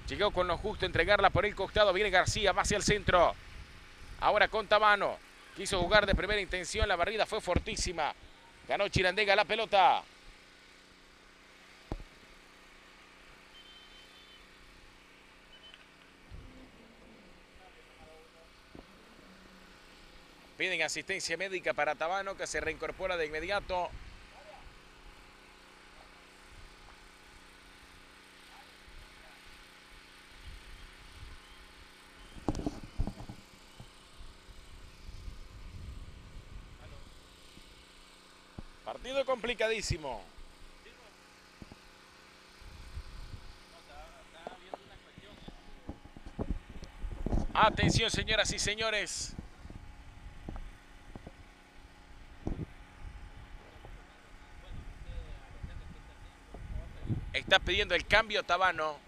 Llegó con lo justo, entregarla por el costado, viene García, va hacia el centro. Ahora con Tabano. Quiso jugar de primera intención, la barrida fue fortísima. Ganó Chirandega la pelota. Piden asistencia médica para Tabano que se reincorpora de inmediato. Partido complicadísimo. Atención, señoras y señores. Está pidiendo el cambio Tabano.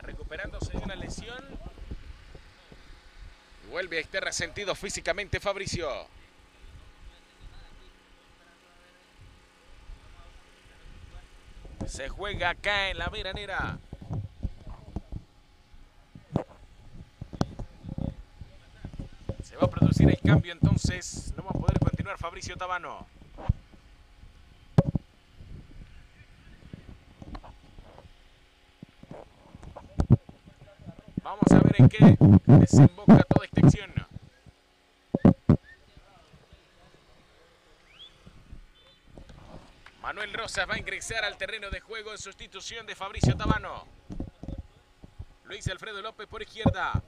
Recuperándose de una lesión. Vuelve a estar resentido físicamente Fabricio. Se juega acá en la veranera. Se va a producir el cambio entonces. No va a poder continuar Fabricio Tabano. Vamos a ver en qué desemboca toda esta acción. Manuel Rosas va a ingresar al terreno de juego en sustitución de Fabricio Tabano. Luis Alfredo López por izquierda.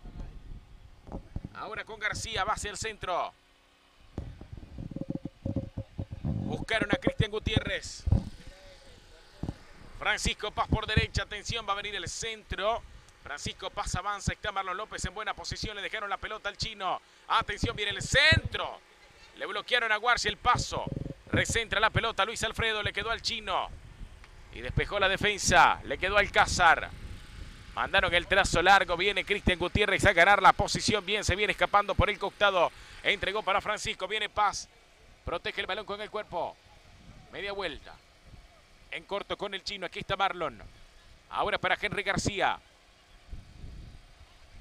Ahora con García, va hacia el centro. Buscaron a Cristian Gutiérrez. Francisco Paz por derecha, atención, va a venir el centro. Francisco Paz avanza, está Marlon López en buena posición, le dejaron la pelota al chino. Atención, viene el centro. Le bloquearon a Guarcia el paso. Recentra la pelota Luis Alfredo, le quedó al chino. Y despejó la defensa, le quedó al Cázar. Mandaron el trazo largo, viene Cristian Gutiérrez a ganar la posición, bien, se viene escapando por el costado. Entregó para Francisco, viene Paz. Protege el balón con el cuerpo. Media vuelta. En corto con el chino, aquí está Marlon. Ahora para Henry García.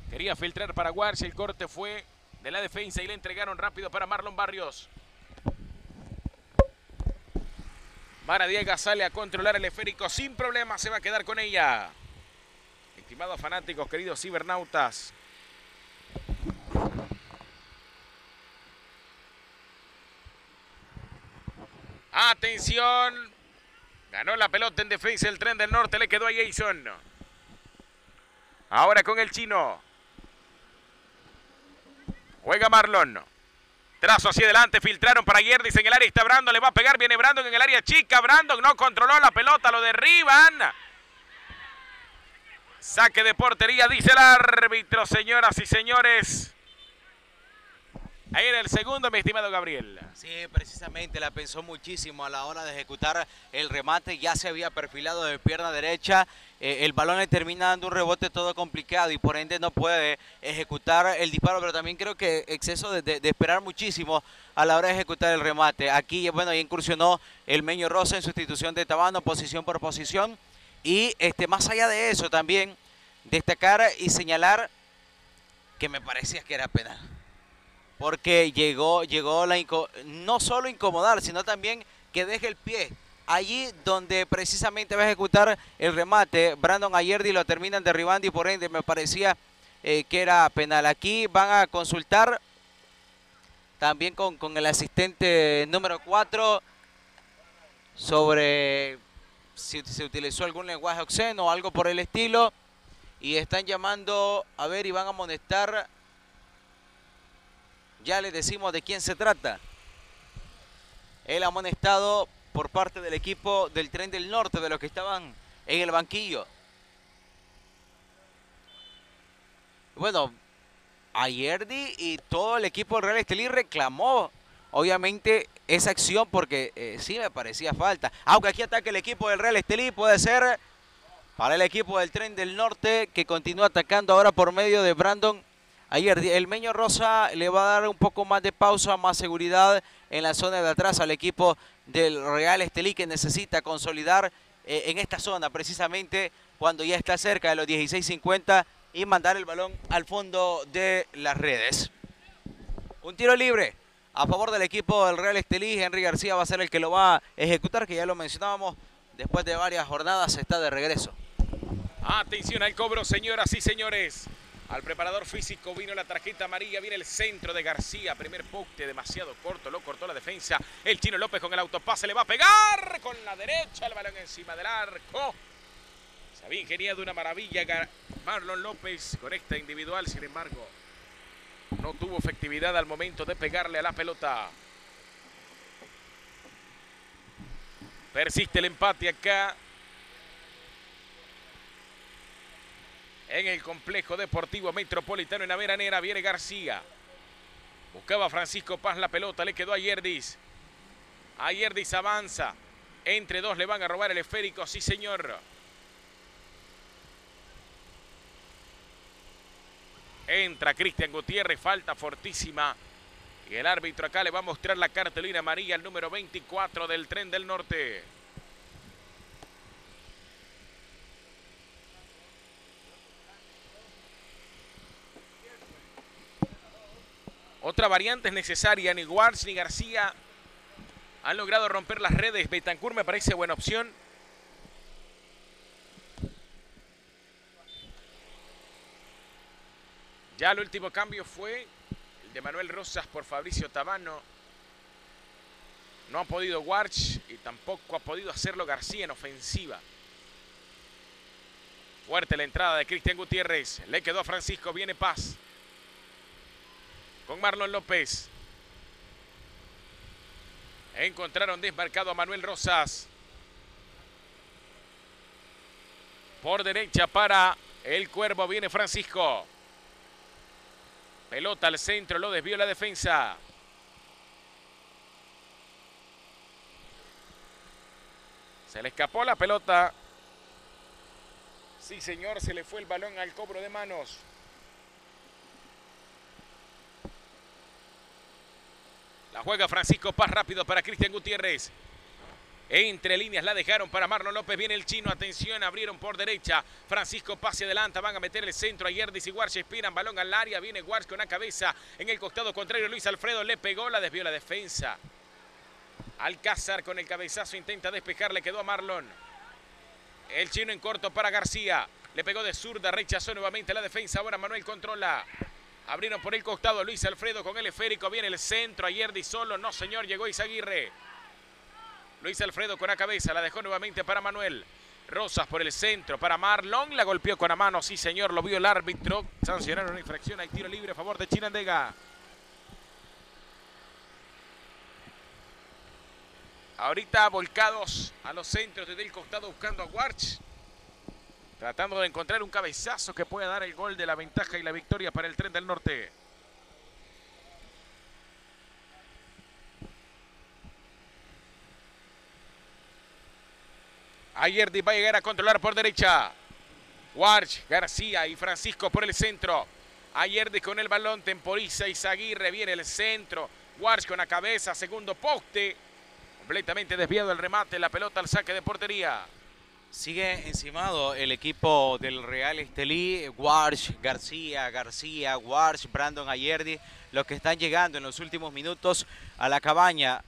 Quería filtrar para Guarcia, el corte fue de la defensa y le entregaron rápido para Marlon Barrios. Maradiega sale a controlar el esférico sin problema, se va a quedar con ella. Estimados fanáticos, queridos cibernautas. Atención. Ganó la pelota en defensa el tren del norte, le quedó a Jason. Ahora con el chino. Juega Marlon. Trazo hacia adelante, filtraron para Yerdis en el área. Está Brandon, le va a pegar. Viene Brandon en el área chica. Brandon no controló la pelota, lo derriban. Saque de portería, dice el árbitro, señoras y señores. Ahí era el segundo, mi estimado Gabriel. Sí, precisamente la pensó muchísimo a la hora de ejecutar el remate. Ya se había perfilado de pierna derecha. Eh, el balón le termina dando un rebote todo complicado y por ende no puede ejecutar el disparo. Pero también creo que exceso de, esperar muchísimo a la hora de ejecutar el remate. Aquí, bueno, ya incursionó el Meño Rosa en sustitución de Tabano, posición por posición. Y este, más allá de eso también, destacar y señalar que me parecía que era penal porque llegó, llegó la no solo incomodar, sino también que deje el pie. Allí donde precisamente va a ejecutar el remate, Brandon Ayerdi lo terminan derribando y por ende me parecía eh, que era penal. Aquí van a consultar también con, con el asistente número 4 sobre si se utilizó algún lenguaje obsceno o algo por el estilo. Y están llamando, a ver, y van a amonestar ya le decimos de quién se trata. El amonestado por parte del equipo del Tren del Norte, de los que estaban en el banquillo. Bueno, Ayerdi y todo el equipo del Real Estelí reclamó, obviamente, esa acción porque eh, sí me parecía falta. Aunque aquí ataque el equipo del Real Estelí, puede ser para el equipo del Tren del Norte que continúa atacando ahora por medio de Brandon Ayer el Meño Rosa le va a dar un poco más de pausa, más seguridad en la zona de atrás al equipo del Real Estelí que necesita consolidar eh, en esta zona precisamente cuando ya está cerca de los 16.50 y mandar el balón al fondo de las redes. Un tiro libre a favor del equipo del Real Estelí. Henry García va a ser el que lo va a ejecutar, que ya lo mencionábamos. Después de varias jornadas está de regreso. Atención al cobro, señoras y señores. Al preparador físico vino la tarjeta amarilla, viene el centro de García, primer poste demasiado corto, lo cortó la defensa. El Chino López con el autopase le va a pegar con la derecha, el balón encima del arco. Se había ingeniado una maravilla Marlon López con esta individual, sin embargo, no tuvo efectividad al momento de pegarle a la pelota. Persiste el empate acá en el complejo deportivo metropolitano en la veranera. Viene García. Buscaba Francisco Paz la pelota, le quedó a Yerdis. A Yerdis avanza. Entre dos le van a robar el esférico, sí señor. Entra Cristian Gutiérrez, falta fortísima. Y el árbitro acá le va a mostrar la cartelina amarilla, el número 24 del tren del norte. Otra variante es necesaria. Ni Wars ni García han logrado romper las redes. Betancourt me parece buena opción. Ya el último cambio fue el de Manuel Rosas por Fabricio Tabano. No ha podido Warch y tampoco ha podido hacerlo García en ofensiva. Fuerte la entrada de Cristian Gutiérrez. Le quedó a Francisco. Viene Paz con Marlon López. Encontraron desmarcado a Manuel Rosas. Por derecha para el Cuervo viene Francisco. Pelota al centro, lo desvió la defensa. Se le escapó la pelota. Sí, señor, se le fue el balón al cobro de manos. La juega Francisco Paz rápido para Cristian Gutiérrez. Entre líneas la dejaron para Marlon López. Viene el chino. Atención, abrieron por derecha. Francisco Paz se adelanta. Van a meter el centro. Ayer y Guarche esperan balón al área. Viene Guarche con la cabeza en el costado contrario. Luis Alfredo le pegó. La desvió la defensa. Alcázar con el cabezazo intenta despejar, le quedó a Marlon. El chino en corto para García. Le pegó de zurda, rechazó nuevamente la defensa. Ahora Manuel controla. Abrieron por el costado Luis Alfredo con el esférico. Viene el centro. Ayer di solo. No, señor. Llegó Isaguirre. Luis Alfredo con la cabeza. La dejó nuevamente para Manuel. Rosas por el centro para Marlon. La golpeó con la mano. Sí, señor. Lo vio el árbitro. Sancionaron una infracción. Hay tiro libre a favor de Chinandega. Ahorita volcados a los centros desde el costado buscando a Warch. Tratando de encontrar un cabezazo que pueda dar el gol de la ventaja y la victoria para el tren del norte. Ayerdi va a llegar a controlar por derecha. Warch, García y Francisco por el centro. Ayerdi con el balón, temporiza y Zaguirre viene el centro. Warch con la cabeza, segundo poste. Completamente desviado el remate, la pelota al saque de portería. Sigue encimado el equipo del Real Estelí, Warsh, García, García, Warsh, Brandon Ayerdi, los que están llegando en los últimos minutos a la cabaña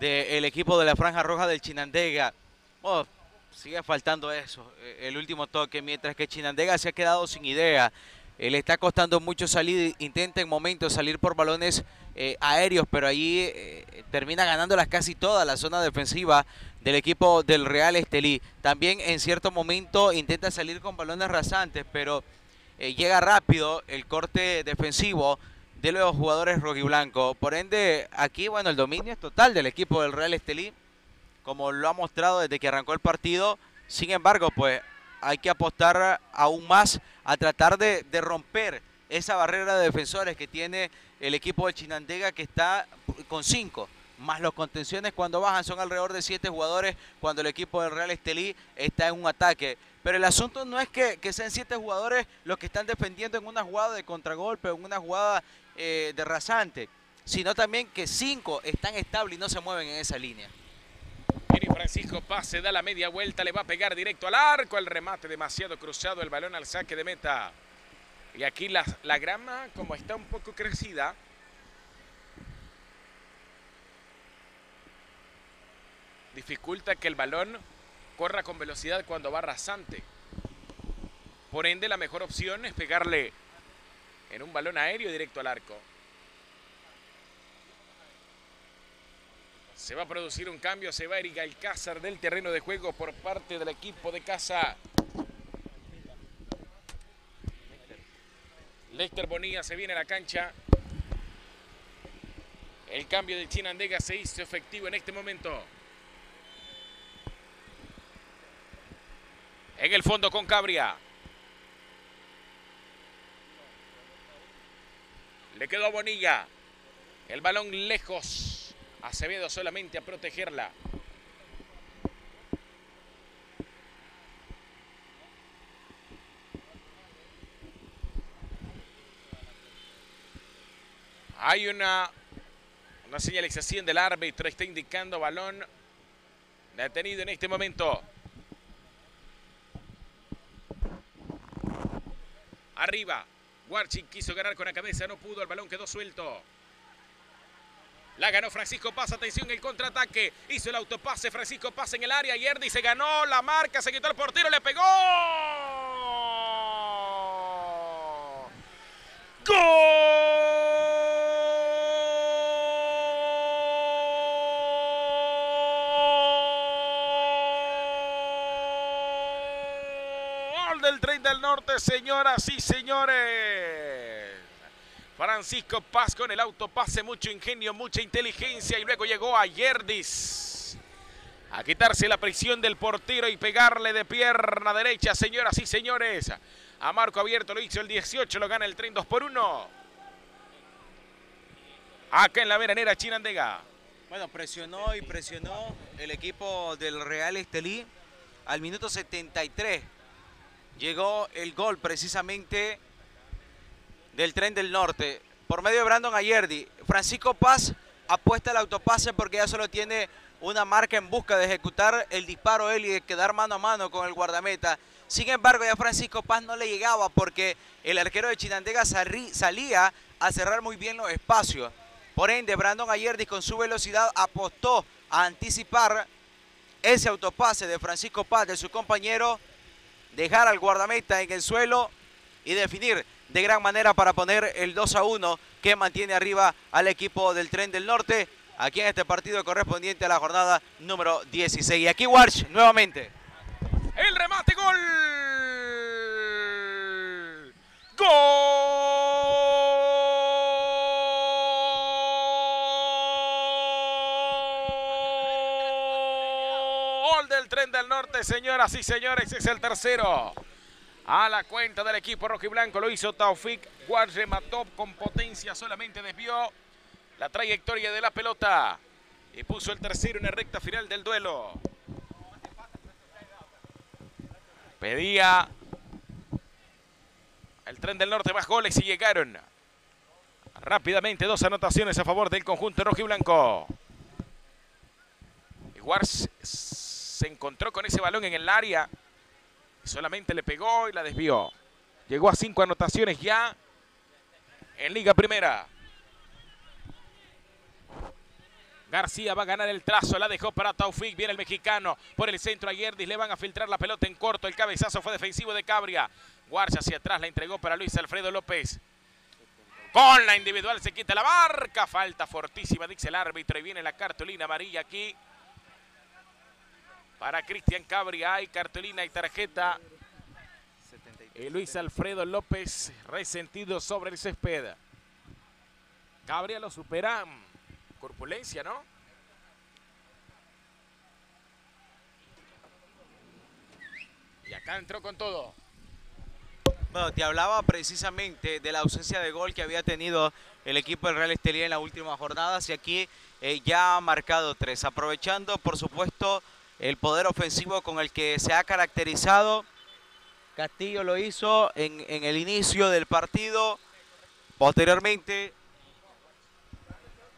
del equipo de la Franja Roja del Chinandega. Oh, sigue faltando eso, eh, el último toque, mientras que Chinandega se ha quedado sin idea. Eh, le está costando mucho salir, intenta en momentos salir por balones eh, aéreos, pero ahí termina ganándolas casi toda la zona defensiva del equipo del Real Estelí. También en cierto momento intenta salir con balones rasantes, pero eh, llega rápido el corte defensivo de los jugadores rojiblanco. Por ende, aquí, bueno, el dominio es total del equipo del Real Estelí, como lo ha mostrado desde que arrancó el partido. Sin embargo, pues hay que apostar aún más a tratar de, de romper esa barrera de defensores que tiene el equipo de Chinandega que está con cinco más los contenciones cuando bajan son alrededor de siete jugadores cuando el equipo del Real Estelí está en un ataque. Pero el asunto no es que, sean siete jugadores los que están defendiendo en una jugada de contragolpe, en una jugada eh, de rasante, sino también que cinco están estables y no se mueven en esa línea. Viene Francisco Pase, da la media vuelta, le va a pegar directo al arco, el remate demasiado cruzado, el balón al saque de meta. Y aquí la, la grama, como está un poco crecida, dificulta que el balón corra con velocidad cuando va rasante. Por ende, la mejor opción es pegarle en un balón aéreo directo al arco. Se va a producir un cambio, se va a Eric Alcázar del terreno de juego por parte del equipo de casa. Lester Bonilla se viene a la cancha. El cambio de Chinandega se hizo efectivo en este momento. En el fondo con Cabria. Le quedó a Bonilla. El balón lejos. Acevedo solamente a protegerla. Hay una, una señalización del árbitro. Está indicando balón detenido en este momento. Arriba. Warchik quiso ganar con la cabeza, no pudo, el balón quedó suelto. La ganó Francisco Paz, atención el contraataque. Hizo el autopase, Francisco Paz en el área. Yerdi se ganó la marca, se quitó el portero, le pegó. ¡Gol! del del norte, señoras y señores. Francisco Paz con el autopase, mucho ingenio, mucha inteligencia y luego llegó a Yerdis. A quitarse la presión del portero y pegarle de pierna derecha, señoras y señores. A Marco Abierto lo hizo el 18, lo gana el tren 2 por 1. Acá en la veranera Chinandega. Bueno, presionó y presionó el equipo del Real Estelí al minuto 73 llegó el gol precisamente del tren del norte por medio de Brandon Ayerdi. Francisco Paz apuesta el autopase porque ya solo tiene una marca en busca de ejecutar el disparo él y de quedar mano a mano con el guardameta. Sin embargo, ya Francisco Paz no le llegaba porque el arquero de Chinandega salía a cerrar muy bien los espacios. Por ende, Brandon Ayerdi con su velocidad apostó a anticipar ese autopase de Francisco Paz de su compañero, dejar al guardameta en el suelo y definir de gran manera para poner el 2 a 1 que mantiene arriba al equipo del Tren del Norte aquí en este partido correspondiente a la jornada número 16. Y aquí Warsh nuevamente. El remate, gol. Gol del Norte, señoras y señores, es el tercero. A la cuenta del equipo rojo y blanco lo hizo Taufik. Guard remató con potencia, solamente desvió la trayectoria de la pelota. Y puso el tercero en la recta final del duelo. Pedía el tren del norte más goles y llegaron rápidamente dos anotaciones a favor del conjunto rojo y blanco. Iguar se encontró con ese balón en el área solamente le pegó y la desvió. Llegó a cinco anotaciones ya en Liga Primera. García va a ganar el trazo, la dejó para Taufik, viene el mexicano por el centro a Yerdis, le van a filtrar la pelota en corto, el cabezazo fue defensivo de Cabria. Guarcha hacia atrás, la entregó para Luis Alfredo López. Con la individual se quita la marca, falta fortísima, dice el árbitro y viene la cartulina amarilla aquí. Para Cristian Cabria hay cartulina y tarjeta. Y Luis Alfredo López resentido sobre el césped. Cabria lo supera corpulencia, ¿no? Y acá entró con todo. Bueno, te hablaba precisamente de la ausencia de gol que había tenido el equipo del Real Estelí en la última jornada y aquí eh, ya ha marcado tres, aprovechando por supuesto el poder ofensivo con el que se ha caracterizado. Castillo lo hizo en, en el inicio del partido, posteriormente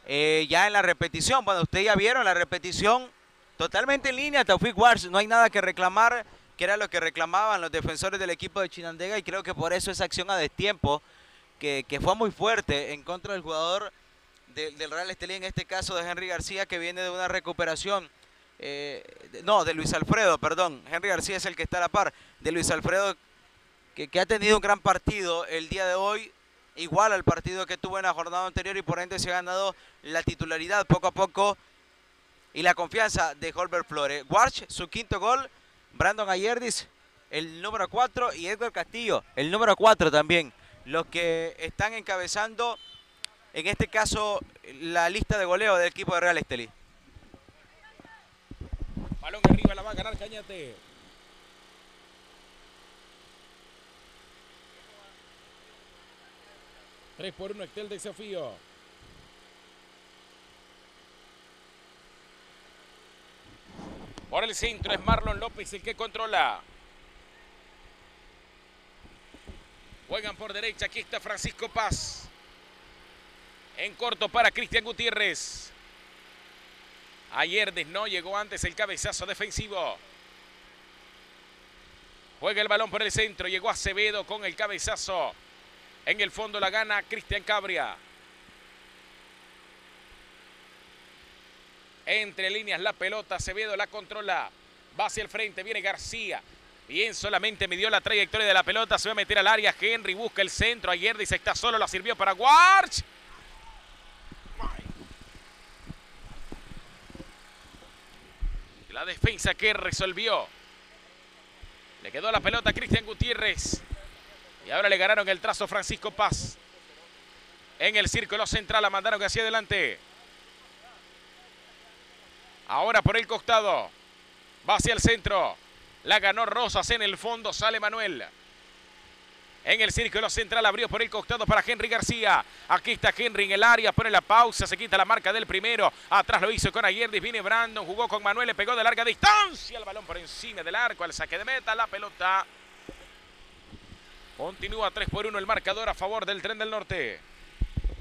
eh, ya en la repetición. Bueno, ustedes ya vieron la repetición totalmente en línea, Taufik Wars. No hay nada que reclamar, que era lo que reclamaban los defensores del equipo de Chinandega y creo que por eso esa acción a destiempo, que, que fue muy fuerte en contra del jugador del Real Estelí, en este caso de Henry García, que viene de una recuperación. Eh, no, de Luis Alfredo, perdón. Henry García es el que está a la par. De Luis Alfredo, que, que ha tenido un gran partido el día de hoy igual al partido que tuvo en la jornada anterior y por ende se ha ganado la titularidad poco a poco y la confianza de Holbert Flores. Warch, su quinto gol, Brandon Ayerdis, el número 4 y Edgar Castillo, el número 4 también, los que están encabezando en este caso la lista de goleo del equipo de Real Estelí. Balón arriba, la va a ganar Cañate. 3 por 1 está el desafío. Por el centro es Marlon López el que controla. Juegan por derecha, aquí está Francisco Paz. En corto para Cristian Gutiérrez. Ayer no llegó antes el cabezazo defensivo. Juega el balón por el centro, llegó Acevedo con el cabezazo. En el fondo la gana Cristian Cabria. Entre líneas la pelota, Acevedo la controla. Va hacia el frente, viene García. Bien, solamente midió la trayectoria de la pelota. Se va a meter al área. Henry busca el centro. Ayer dice está solo. La sirvió para Warch. La defensa que resolvió. Le quedó la pelota a Cristian Gutiérrez. Y ahora le ganaron el trazo Francisco Paz. En el círculo central la mandaron hacia adelante. Ahora por el costado. Va hacia el centro. La ganó Rosas en el fondo. Sale Manuel. En el círculo central abrió por el costado para Henry García. Aquí está Henry en el área, pone la pausa, se quita la marca del primero. Atrás lo hizo con Ayerdis, viene Brandon, jugó con Manuel, pegó de larga distancia. El balón por encima del arco, al saque de meta, la pelota Continúa 3 por 1 el marcador a favor del Tren del Norte.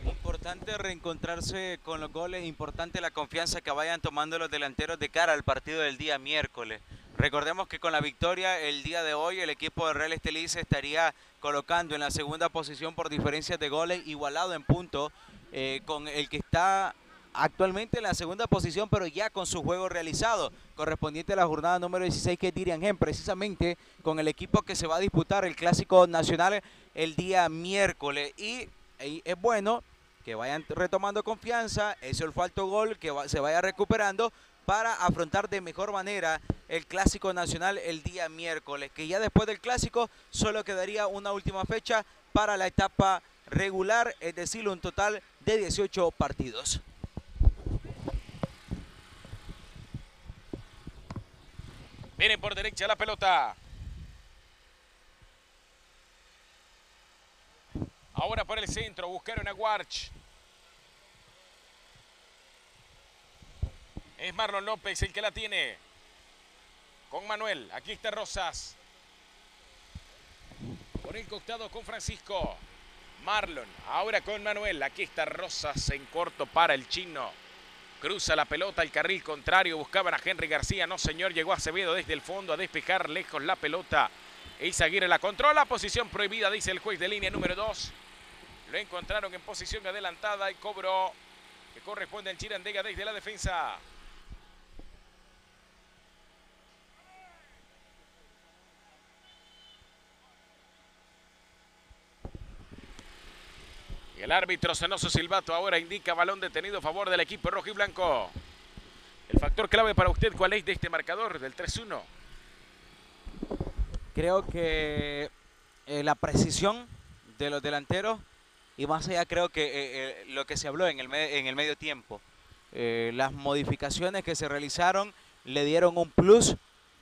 Importante reencontrarse con los goles, importante la confianza que vayan tomando los delanteros de cara al partido del día miércoles. Recordemos que con la victoria el día de hoy el equipo de Real Estelí se estaría colocando en la segunda posición por diferencias de goles, igualado en punto eh, con el que está actualmente en la segunda posición, pero ya con su juego realizado, correspondiente a la jornada número 16 que es Dirian Gen, precisamente con el equipo que se va a disputar el Clásico Nacional el día miércoles. Y, es bueno que vayan retomando confianza, ese olfato gol, que va- se vaya recuperando para afrontar de mejor manera el Clásico Nacional el día miércoles, que ya después del Clásico solo quedaría una última fecha para la etapa regular, es decir, un total de 18 partidos. Viene por derecha la pelota. Ahora por el centro, buscaron a Warch. Es Marlon López el que la tiene. Con Manuel, aquí está Rosas. Por el costado con Francisco. Marlon, ahora con Manuel. Aquí está Rosas en corto para el chino. Cruza la pelota al carril contrario. Buscaban a Henry García. No, señor. Llegó Acevedo desde el fondo a despejar lejos la pelota. Izaguirre la controla. Posición prohibida, dice el juez de línea número 2. Lo encontraron en posición adelantada y cobro que corresponde al Chirandega desde la defensa. El árbitro Zenoso Silvato ahora indica balón detenido a favor del equipo rojo y blanco. El factor clave para usted, ¿cuál es de este marcador del 3-1? Creo que eh, la precisión de los delanteros y más allá creo que eh, eh, lo que se habló en el, en el medio tiempo, las modificaciones que se realizaron le dieron un plus,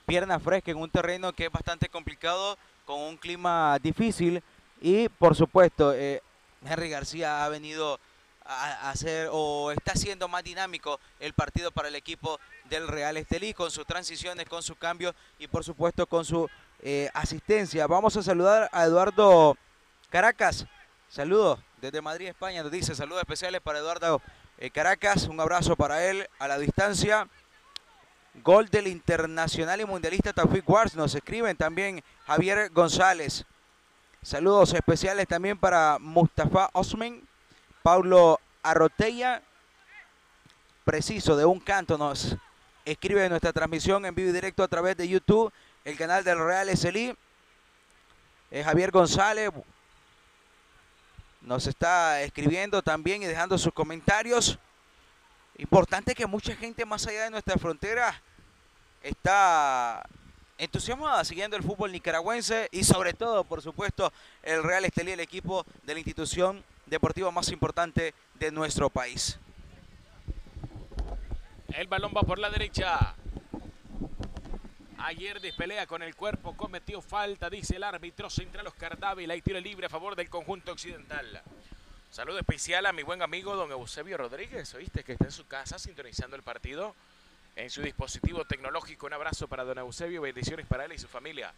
pierna fresca en un terreno que es bastante complicado, con un clima difícil y por supuesto Henry García ha venido a hacer o está haciendo más dinámico el partido para el equipo del Real Estelí con sus transiciones, con sus cambios y por supuesto con su eh, asistencia. Vamos a saludar a Eduardo Caracas. Saludos desde Madrid, España. Nos dice saludos especiales para Eduardo eh, Caracas. Un abrazo para él a la distancia. Gol del internacional y mundialista Taufik Wars. Nos escriben también Javier González. Saludos especiales también para Mustafa Osman, Paulo Arrotella. Preciso de un canto nos escribe nuestra transmisión en vivo y directo a través de YouTube, el canal del Real Estelí. Eh, Javier González nos está escribiendo también y dejando sus comentarios. Importante que mucha gente más allá de nuestra frontera está entusiasmada siguiendo el fútbol nicaragüense y sobre todo, por supuesto, el Real Estelí, el equipo de la institución deportiva más importante de nuestro país. El balón va por la derecha. Ayer despelea con el cuerpo, cometió falta, dice el árbitro central Oscar Dávila y tiro libre a favor del conjunto occidental. Saludo especial a mi buen amigo don Eusebio Rodríguez, oíste que está en su casa sintonizando el partido en su dispositivo tecnológico. Un abrazo para don Eusebio, bendiciones para él y su familia.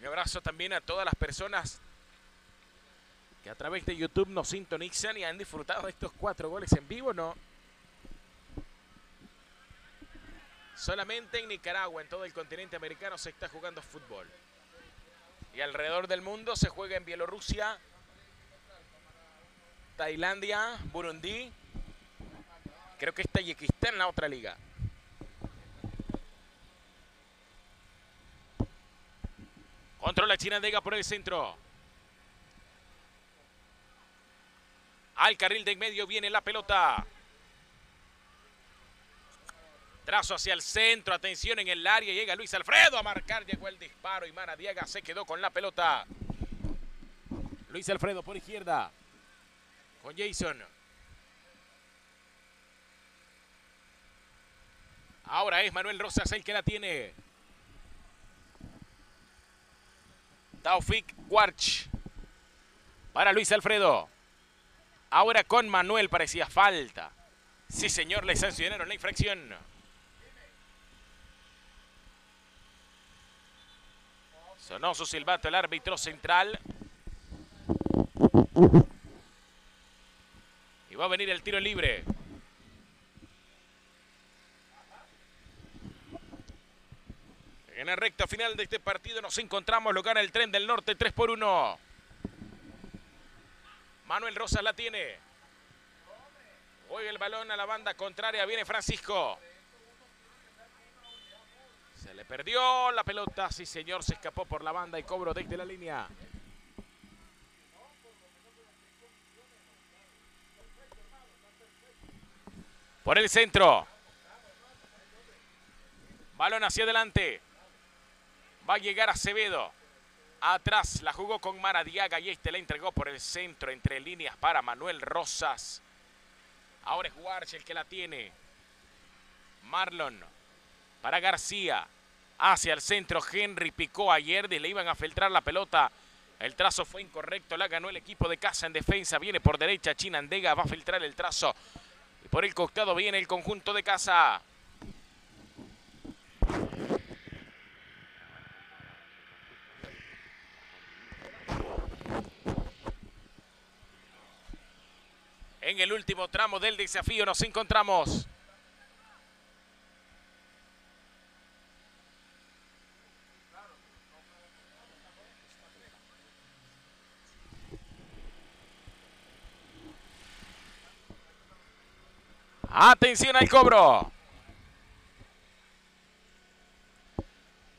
Un abrazo también a todas las personas que a través de YouTube nos sintonizan y han disfrutado de estos cuatro goles en vivo, ¿no? Solamente en Nicaragua, en todo el continente americano, se está jugando fútbol. Y alrededor del mundo se juega en Bielorrusia, Tailandia, Burundi. Creo que es Tayikistán la otra liga. Controla Chinandega por el centro. Al carril de en medio viene la pelota. Trazo hacia el centro, atención en el área, llega Luis Alfredo a marcar, llegó el disparo y Maradiaga se quedó con la pelota. Luis Alfredo por izquierda, con Jason. Ahora es Manuel Rosas el que la tiene. Taufik Warch para Luis Alfredo. Ahora con Manuel parecía falta. Sí, señor, le sancionaron la infracción. Sonó su silbato el árbitro central. Y va a venir el tiro libre. En la recta final de este partido nos encontramos, lo gana el tren del norte 3 por 1. Manuel Rosas la tiene. Juega el balón a la banda contraria. Viene Francisco. Se le perdió la pelota. Sí, señor. Se escapó por la banda y cobro desde la línea. Por el centro. Balón hacia adelante. Va a llegar Acevedo. Atrás la jugó con Maradiaga y este la entregó por el centro entre líneas para Manuel Rosas. Ahora es Warch el que la tiene. Marlon para García. Hacia el centro Henry picó ayer y le iban a filtrar la pelota. El trazo fue incorrecto, la ganó el equipo de casa en defensa. Viene por derecha Chinandega, va a filtrar el trazo. Y por el costado viene el conjunto de casa. En el último tramo del desafío nos encontramos. Atención al cobro.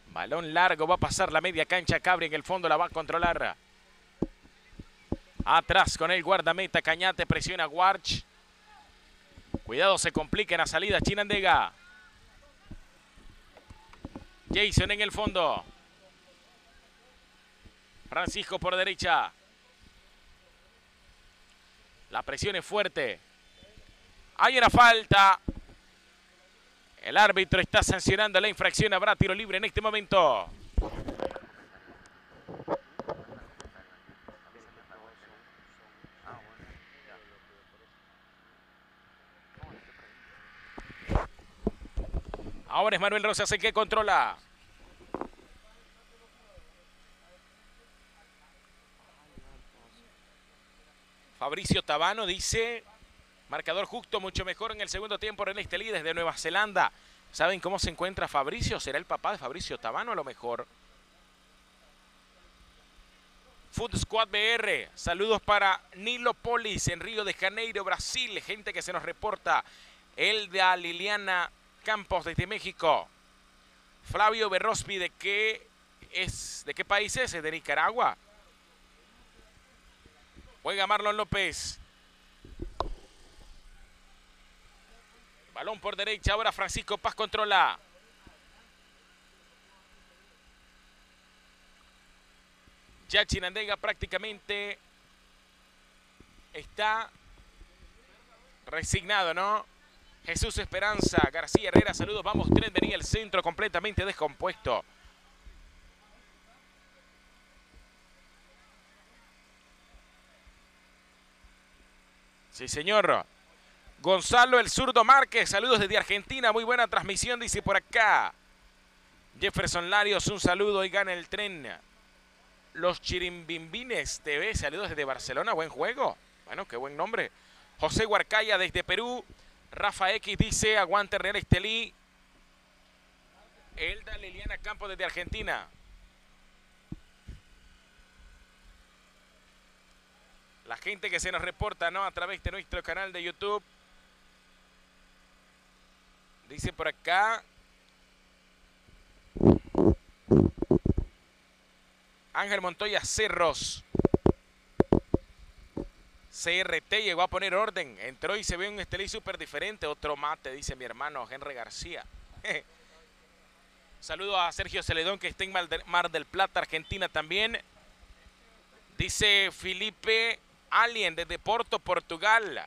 Balón largo, va a pasar la media cancha. Cabri en el fondo la va a controlar. Atrás con el guardameta Cañate, presiona Warch. Cuidado, se complica en la salida Chinandega. Jason en el fondo. Francisco por derecha. La presión es fuerte. Hay una falta. El árbitro está sancionando la infracción. Habrá tiro libre en este momento. Ahora es Manuel Rosas el que controla. Fabricio Tabano dice, marcador justo, mucho mejor en el segundo tiempo en este líder desde Nueva Zelanda. ¿Saben cómo se encuentra Fabricio? ¿Será el papá de Fabricio Tabano a lo mejor? Food Squad BR, saludos para Nilo Polis en Río de Janeiro, Brasil, gente que se nos reporta. Elda Liliana Campos desde México. Flavio Berrospi, ¿de qué es? ¿De qué país es? ¿Es de Nicaragua? Juega Marlon López. Balón por derecha, ahora Francisco Paz controla. Ya Chinandega prácticamente está resignado, ¿no? Jesús Esperanza, García Herrera, saludos. Vamos, tren venía el centro completamente descompuesto. Sí, señor. Gonzalo El Zurdo Márquez, saludos desde Argentina. Muy buena transmisión, dice por acá. Jefferson Larios, un saludo y gana el tren. Los Chirimbimbines TV, saludos desde Barcelona, buen juego. Bueno, qué buen nombre. José Huarcaya desde Perú. Rafa X dice, aguante Real Estelí. Elda Liliana Campos desde Argentina. La gente que se nos reporta, ¿no? A través de nuestro canal de YouTube. Dice por acá. Ángel Montoya Cerros. CRT llegó a poner orden. Entró y se ve un Estelí súper diferente. Otro mate, dice mi hermano Henry García. [LAUGHS] Saludo a Sergio Celedón que está en Mar del Plata, Argentina también. Dice Felipe Alien desde Porto, Portugal.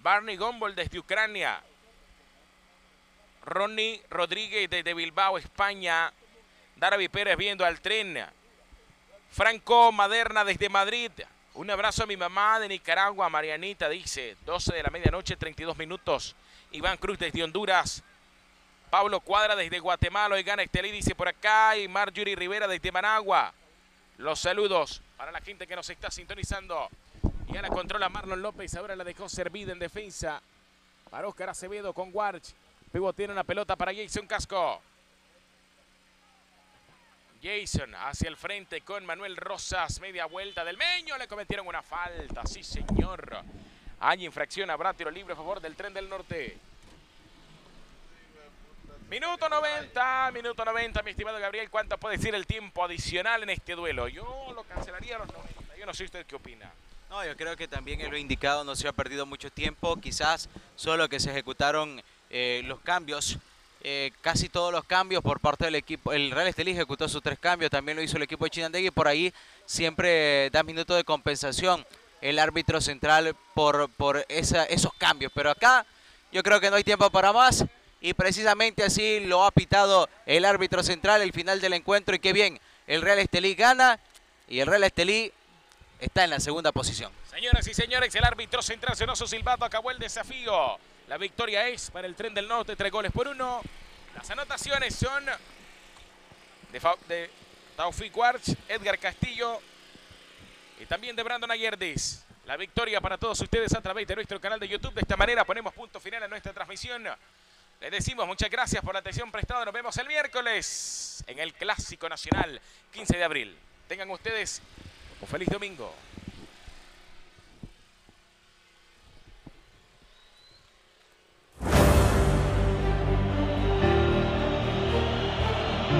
Barney Gombol desde Ucrania. Ronnie Rodríguez desde Bilbao, España. Daravi Pérez viendo al tren. Franco Maderna desde Madrid. Un abrazo a mi mamá de Nicaragua, Marianita, dice. 12 de la medianoche, 32 minutos. Iván Cruz desde Honduras. Pablo Cuadra desde Guatemala. Y gana Estelí, dice por acá. Y Marjorie Rivera desde Managua. Los saludos para la gente que nos está sintonizando. Y la controla Marlon López. Ahora la dejó servida en defensa. Para Oscar Acevedo con Warch. Luego tiene una pelota para Jason Casco. Jason hacia el frente con Manuel Rosas. Media vuelta del Meño. Le cometieron una falta. Sí, señor. Hay infracción. Habrá tiro libre a favor del tren del norte. Minuto 90, minuto 90, mi estimado Gabriel. ¿Cuánto puede ser el tiempo adicional en este duelo? Yo lo cancelaría a los 90. Yo no sé usted qué opina. No, yo creo que también en lo indicado no se ha perdido mucho tiempo. Quizás solo que se ejecutaron eh, los cambios. Eh, casi todos los cambios por parte del equipo. El Real Estelí ejecutó sus tres cambios. También lo hizo el equipo de Chinandegui. Por ahí siempre da minutos de compensación el árbitro central por, por esos cambios. Pero acá yo creo que no hay tiempo para más. Y precisamente así lo ha pitado el árbitro central el final del encuentro. Y qué bien, el Real Estelí gana. Y el Real Estelí está en la segunda posición. Señoras y señores, el árbitro central sonó su silbato, acabó el desafío. La victoria es para el Tren del Norte, tres goles por uno. Las anotaciones son de, Fa- de Warch, Edgar Castillo y también de Brandon Ayerdis. La victoria para todos ustedes a través de nuestro canal de YouTube. De esta manera ponemos punto final a nuestra transmisión. Les decimos muchas gracias por la atención prestada. Nos vemos el miércoles en el Clásico Nacional, 15 de abril. Tengan ustedes un feliz domingo.